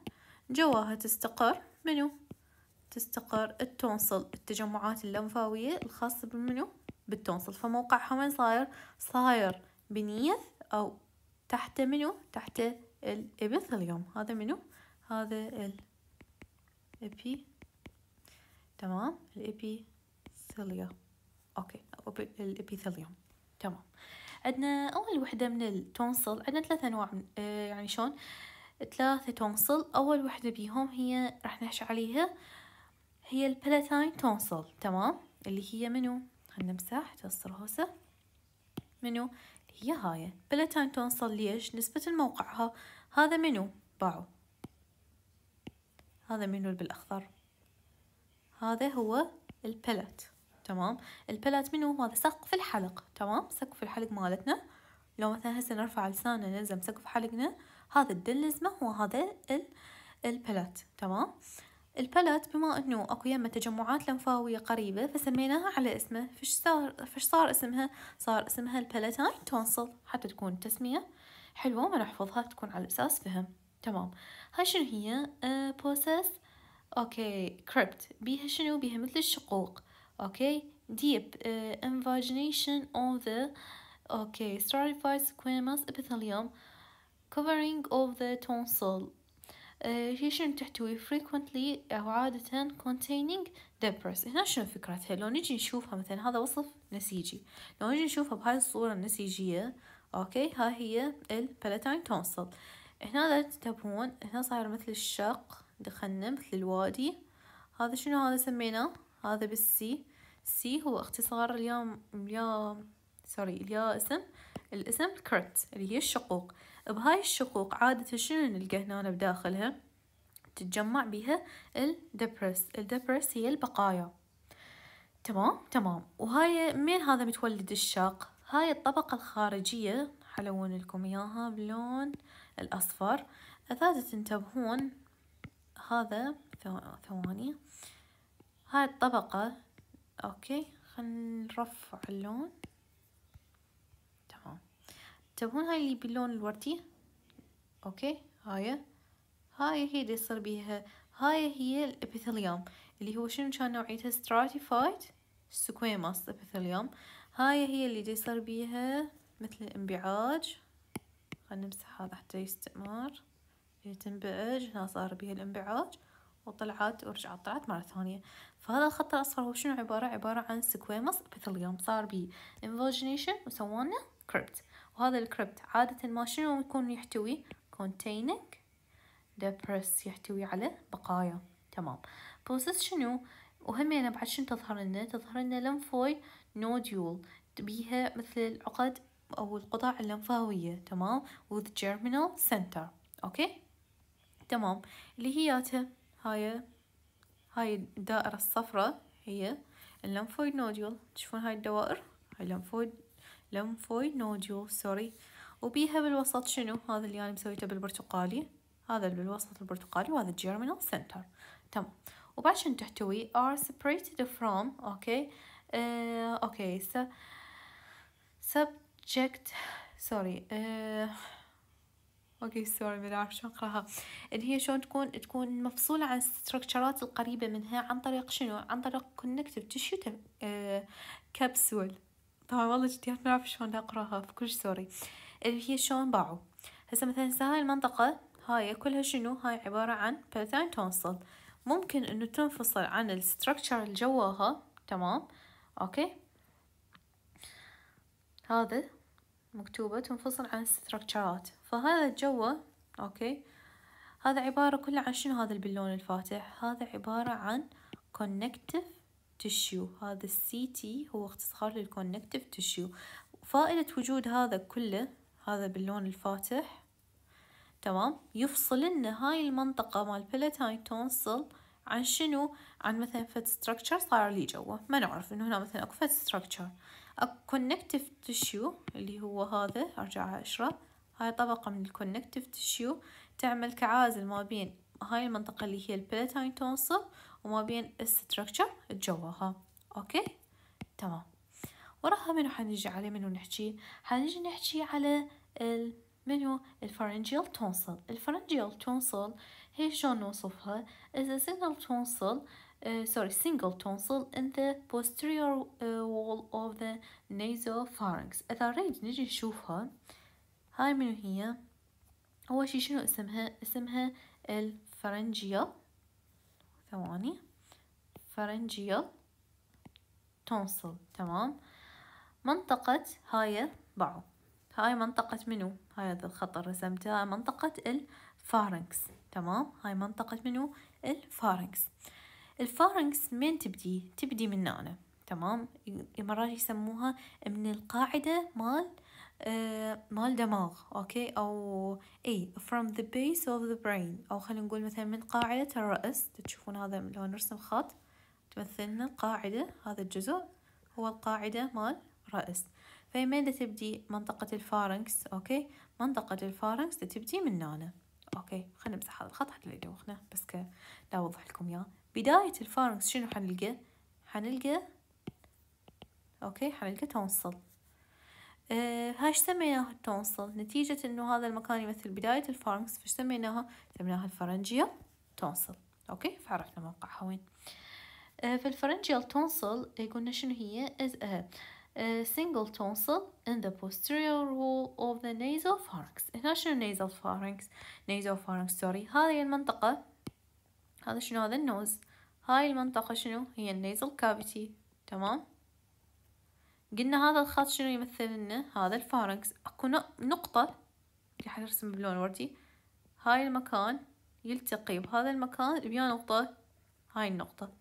جواها تستقر منو؟ تستقر ال tonsil التجمعات اللمفاوية الخاصة بمنو؟ بال tonsil. فموقعها وين صاير؟ صاير beneath أو تحت منو؟ تحت ال epithelium. هذا منو؟ هذا ال epi تمام؟ ال epithelia. okay. ال epithelium تمام. عندنا أول وحدة من ال tonsil عندنا ثلاثة أنواع من آه يعني شلون؟ ثلاثة tonsil. أول وحدة بيهم هي راح نحكي عليها هي ال palatine tonsil. تمام؟ اللي هي منو؟ خلنا نمسح. تصير هوسة. منو؟ هي هاي. palatine tonsil. ليش؟ نسبة موقعها. هذا منو؟ باعوا هذا منو بالأخضر؟ هذا هو ال palate تمام؟ ال palate منو؟ هذا سقف الحلق تمام؟ سقف الحلق مالتنا. لو مثلا هسه نرفع لساننا نلزم سقف حلقنا هذا الدنلزمه هو هذا ال palate تمام؟ ال palate بما إنه أكو يمة تجمعات لمفاوية قريبة فسميناها على اسمه. فش صار فش صار اسمها؟ صار اسمها ال palatine tonsil حتى تكون تسمية حلوة ما نحفظها تكون على أساس فهم تمام؟ هاي شنو هي؟ possess okay crypt بيها شنو؟ بيها مثل الشقوق. okay؟ deep. uh, invagination of the okay stratified squamous epithelium covering of the tonsil. هي شنو تحتوي؟ frequently أو عادة containing debris هنا شنو فكرتها؟ لو نجي نشوفها مثلا هذا وصف نسيجي. لو نجي نشوفها بهاي الصورة النسيجية okay ها هي ال palatine tonsil هنا إذا تنتبهون هنا صاير مثل الشق. دخلنا مثل الوادي. هذا شنو؟ هذا سميناه؟ هذا بال C. C هو اختصار اليوم اليوم سوري اليا اسم الاسم كرت اللي هي الشقوق. بهاي الشقوق عادة شنو نلقى هنا بداخلها؟ تتجمع بها الدبرس. الدبرس هي البقايا. تمام؟ تمام. وهاي من هذا متولد الشاق؟ هاي الطبقة الخارجية حلون لكم إياها بلون الأصفر. أثاث تنتبهون هذا ثواني. هاي الطبقة okay خلينا نرفع اللون. تبون هاي اللي باللون الوردي؟ okay هاي. هاي هي اللي يصير بيها هاي هي ال epithelium اللي هو شنو كان نوعيتها stratified squamous epithelium هاي هي اللي يصير بيها مثل الإنبعاج. خلنا نمسح هذا حتى يستمر. هي تنبعج هنا صار بيها الانبعاج وطلعت ورجعت طلعت مرة ثانية. فهذا الخط الأصفر هو شنو؟ عبارة عبارة عن squamous epithelium صار بيه invagination وسوانا crypt. وهذا ال crypt عادة ما شنو يكون يحتوي؟ containing debris يحتوي على بقايا. تمام. possess شنو؟ وهمين بعد شنو تظهر لنا؟ تظهر لنا lymphoid nodule بيها مثل العقد أو القطع اللمفاوية. تمام. with germinal center. okay؟ تمام. اللي هياتها هاي هاي الدائرة الصفراء هي ال lymphoid nodule تشوفون هاي الدوائر؟ هاي اللمفويد lymphoid nodule سوري. وبيها بالوسط شنو؟ هذا اللي أنا مسويته بالبرتقالي. هذا بالوسط البرتقالي وهذا ال germinal center. تمام. وبعد شنو تحتوي؟ Are separated from okay. آه، okay. س subject sorry. آه، okay sorry ما اعرف شلون اقراها ان هي شلون تكون تكون مفصولة عن ال structure ات القريبة منها عن طريق شنو؟ عن طريق connective tissue capsule طبعا والله جدي ما أعرف شلون أقرأها فكلش sorry اللي هي شلون باعوا. هسه مثلا هاي المنطقة هاي كلها شنو؟ هاي عبارة عن palatine tonsil ممكن إنه تنفصل عن ال structure اللي جواها تمام؟ okay هذا مكتوبة تنفصل عن ال structure ات فهذا جوا okay. هذا عبارة كله عن شنو هذا باللون الفاتح؟ هذا عبارة عن connective tissue. هذا ال CT هو اختصار لل connective tissue. فائدة وجود هذا كله هذا باللون الفاتح تمام؟ يفصل لنا هاي المنطقة مال palatine tonsil عن شنو؟ عن مثلا فد structure صار لي جوا ما نعرف إنه هنا مثلا أكو فد structure أكو connective tissue اللي هو هذا أرجع أشرح. هاي طبقة من ال connective tissue تعمل كعازل ما بين هاي المنطقة اللي هي ال palatine tonsil وما بين ال structure جواها. okay؟ تمام. وراها منو حنجي على منو نحكي؟ حنجي نحكي على ال منو؟ الفرنجيال تونسل الفرنجيال تونسل هي شلون نوصفها؟ Is a single tonsil uh, sorry single tonsil in the posterior uh, wall of the nasopharynx. إذا نريد نجي نشوفها هاي منو هي؟ أول شي شنو اسمها؟ اسمها الفرنجيال ثواني. فرنجيال tonsil. تمام. منطقة هاي باعو هاي منطقة منو؟ هاي هذا الخط رسمتها منطقة ال pharynx. تمام. هاي منطقة منو؟ ال pharynx. ال pharynx من تبدي؟ تبدي من هنا. تمام. مرات يسموها من القاعدة مال مال دماغ okay؟ أو اي from the base of the brain. أو خلينا نقول مثلا من قاعدة الرأس. تشوفون هذا لو نرسم خط تمثلنا القاعدة هذا الجزء هو القاعدة مال رأس. من تبدي؟ منطقة ال pharynx okay؟ منطقة ال pharynx تبدي من هنا okay؟ خلينا نمسح هذا الخط حتى يدوخنا بس ك لا أوضح لكم إياه. بداية ال pharynx شنو حنلقى؟ حنلقى okay؟ حنلقى tonsil آه هاش سميناها ال tonsil. نتيجة إنه هذا المكان يمثل بداية ال pharynx فش سميناها ال pharyngeal tonsil. Okay؟ فعرفنا موقعها وين. آه في ال pharyngeal tonsil يقولنا شنو هي؟ is a a single tonsil in the posterior wall of the nasal pharynx. هنا شنو nasal pharynx nasal pharynx sorry. هذه المنطقة. هذا شنو؟ هذا ال nose. هاي المنطقة شنو؟ هي ال nasal cavity تمام؟ قلنا هذا الخط شنو يمثل لنا؟ هذا ال pharynx. أكو نقطة. اللي حنرسم بلون وردي. هاي المكان يلتقي. بهذا المكان بيا نقطة هاي النقطة.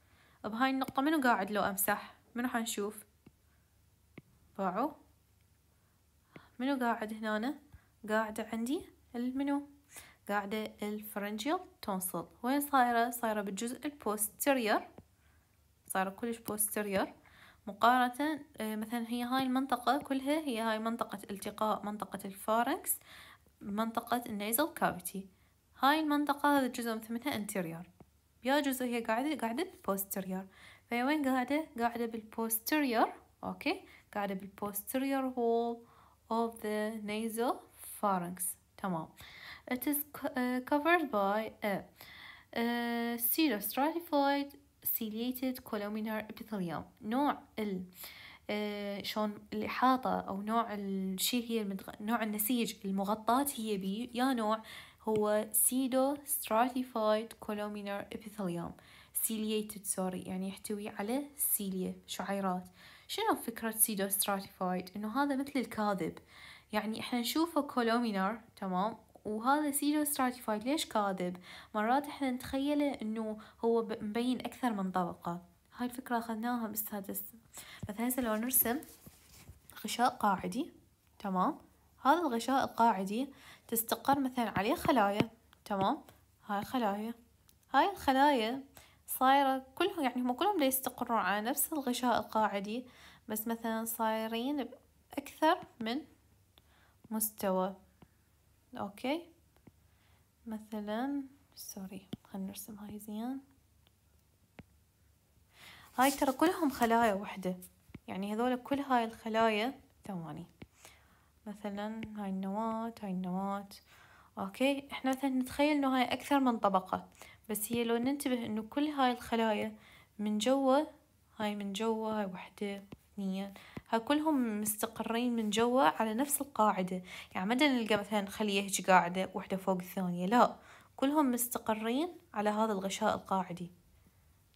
بهاي النقطة منو قاعد لو أمسح؟ منو حنشوف؟ باعوا منو قاعد هنا؟ قاعدة عندي المنو؟ قاعدة ال pharyngeal tonsil. وين صايرة؟ صايرة بالجزء ال posterior صايرة كلش posterior مقارنة مثلا هي هاي المنطقة كلها هي هاي منطقة التقاء منطقة ال pharynx منطقة ال nasal cavity. هاي المنطقة هذا الجزء يمثل منها anterior. يا جزء هي قاعدة قاعدة بال posterior فهي وين قاعدة؟ قاعدة بال posterior okay؟ قاعدة بال posterior wall of the nasal pharynx. تمام. It is uh, covered by a, a pseudostratified ciliated columnar epithelium. نوع ال uh, شلون الإحاطة أو نوع الشيء هي المدغ... نوع النسيج المغطاة هي بي يا نوع هو pseudo stratified columnar epithelium. Ciliated sorry يعني يحتوي على cilia شعيرات. شنو فكرة pseudo stratified إنه هذا مثل الكاذب. يعني إحنا نشوفه columnar تمام؟ وهذا pseudo stratified ليش كاذب؟ مرات إحنا نتخيله إنه هو مبين أكثر من طبقة. هاي الفكرة أخذناها بالسادس مثلا هسه لو نرسم غشاء قاعدي تمام؟ هذا الغشاء القاعدي تستقر مثلا عليه خلايا تمام؟ هاي خلايا هاي الخلايا صايرة كلهم يعني هم كلهم يستقرون على نفس الغشاء القاعدي بس مثلا صايرين أكثر من مستوى. Okay. مثلا sorry خلينا نرسم هاي زين. هاي ترى كلهم خلايا وحدة. يعني هذول كل هاي الخلايا ثواني. مثلا هاي النواة هاي النواة. Okay إحنا مثلا نتخيل إنه هاي أكثر من طبقة. بس هي لو ننتبه إنه كل هاي الخلايا من جوا هاي من جوا هاي وحدة اثنين. هاي كلهم مستقرين من جوا على نفس القاعدة. يعني ما نلقى مثلا خلية هيك قاعدة وحدة فوق الثانية لا. كلهم مستقرين على هذا الغشاء القاعدي.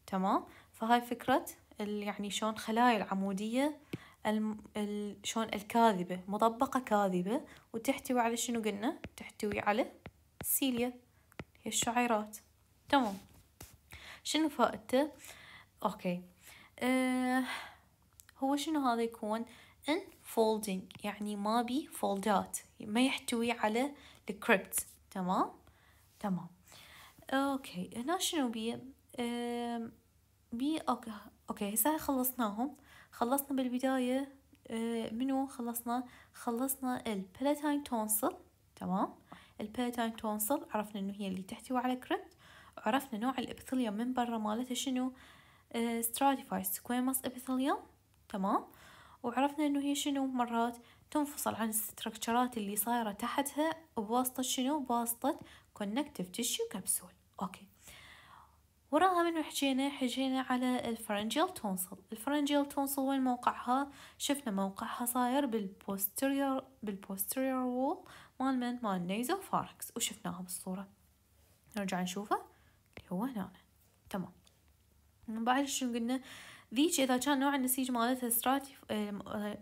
تمام؟ فهاي فكرة يعني شلون خلايا العمودية. ال... شلون الكاذبة مطبقة كاذبة وتحتوي على شنو قلنا؟ تحتوي على السيليا هي الشعيرات. تمام. شنو فائدته؟ Okay. آه هو شنو هذا يكون؟ infolding يعني ما بي fold ات ما يحتوي على ال crypt تمام؟ تمام. Okay. هنا شنو بي؟ بي okay okay. هسه خلصناهم. خلصنا بالبداية. آه منو خلصنا؟ خلصنا ال palatine tonsil تمام؟ ال palatine tonsil عرفنا إنه هي اللي تحتوي على crypt عرفنا نوع ال epithelium من برا مالتها شنو؟ stratified squamous epithelium تمام؟ وعرفنا إنه هي شنو مرات تنفصل عن ال structure ات اللي صايرة تحتها بواسطة شنو؟ بواسطة connective tissue capsule okay. وراها منو حجينا؟ حجينا على ال pharyngeal tonsil ال pharyngeal tonsil وين موقعها؟ شفنا موقعها صاير بال posterior بال posterior wall مال من؟ مال ال nasopharynx وشفناها بالصورة. نرجع نشوفه اللي هو هنا. تمام. بعد شنو قلنا؟ ذيك إذا كان نوع النسيج مالتها strati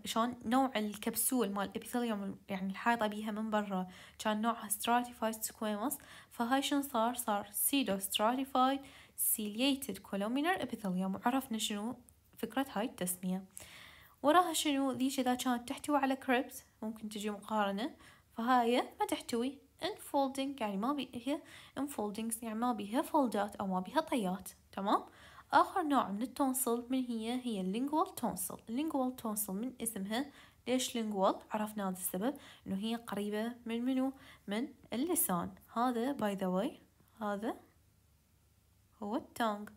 شلون؟ نوع الكبسول مال ال epithelium يعني الحايطة بيها من برا كان نوعها stratified squamous فهاي شنو صار؟ صار pseudo stratified ciliated columnar epithelium. وعرفنا شنو فكرة هاي التسمية. وراها شنو؟ ذيك إذا كانت تحتوي على crypt ممكن تجي مقارنة. فهاي ما تحتوي infolding يعني ما بيها infoldings يعني ما بيها fold ات أو ما بيها طيات. تمام؟ آخر نوع من ال tonsil من هي هي ال lingual tonsil ال lingual tonsil من اسمها. ليش lingual عرفنا هذا السبب. إنه هي قريبة من منو؟ من اللسان. هذا by the way هذا هو ال tongue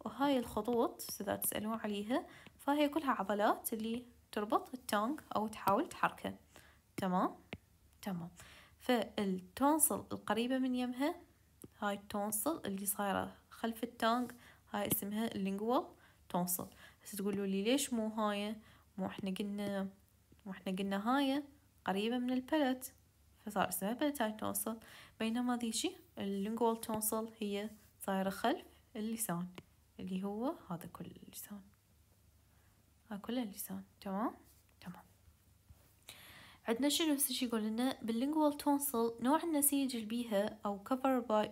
وهاي الخطوط إذا تسألون عليها فهي كلها عضلات اللي تربط ال tongue أو تحاول تحركه. تمام؟ تمام. فال tonsil القريبة من يمها هاي ال tonsil اللي صايرة خلف ال tongue هاي اسمها ال lingual tonsil هسه تقولوا لي ليش مو هاي؟ مو إحنا قلنا مو إحنا قلنا هاي قريبة من ال palate فصار اسمها palatine tonsil بينما ذيشي ال lingual tonsil هي صايرة خلف اللسان اللي هو هذا كل اللسان. هذا كل اللسان تمام؟ عندنا شنو هسه يقول لنا بال lingual tonsil نوع النسيج اللي بيها أو cover by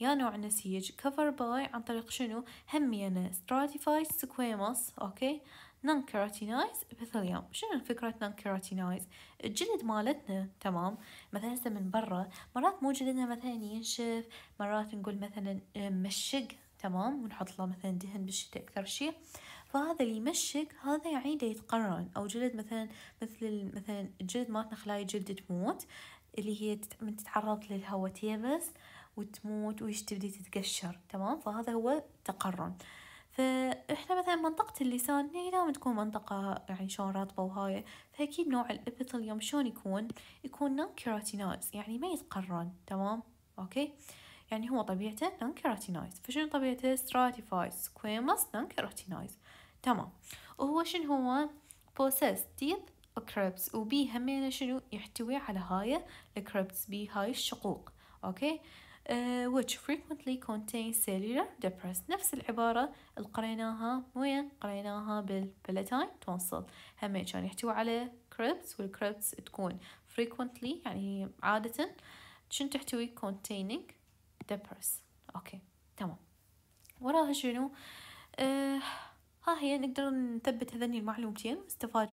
يا نوع النسيج cover by عن طريق شنو؟ همينا stratified squamous okay؟ non keratinized epithelium شنو فكرة non keratinized الجلد مالتنا تمام؟ مثلا هسه من برا مرات مو جلدنا مثلا ينشف مرات نقول مثلا مشق تمام؟ ونحط له مثلا دهن بالشتاء أكثر شي فهذا اللي يمشق هذا يعني دا يتقرن. أو جلد مثلا مثل مثلا الجلد مالتنا خلايا جلد تموت اللي هي من تتعرض للهواء تيبس وتموت ويش تبدي تتقشر. تمام؟ فهذا هو تقرن. فإحنا مثلا منطقة اللسان هي دائما تكون منطقة يعني شلون رطبة وهاي. فأكيد نوع ال epithelium شلون يكون؟ يكون non keratinized يعني ما يتقرن. تمام؟ Okay؟ يعني هو طبيعته non keratinized فشنو طبيعته؟ Stratified squamous non keratinized تمام. وهو شنو هو؟ possess deep crypts وبي همينة شنو؟ يحتوي على هاي ال crypts بي هاي الشقوق. Okay؟ uh, which frequently contain cellular debris. نفس العبارة. اللي قريناها وين؟ قريناها بال palatine tonsil. همين كان يحتوي على crypts وال crypts تكون frequently يعني عادة. شنو تحتوي؟ containing debris. Okay تمام. وراها شنو؟ آه هي نقدر نثبت هذني المعلومتين. ونستفاد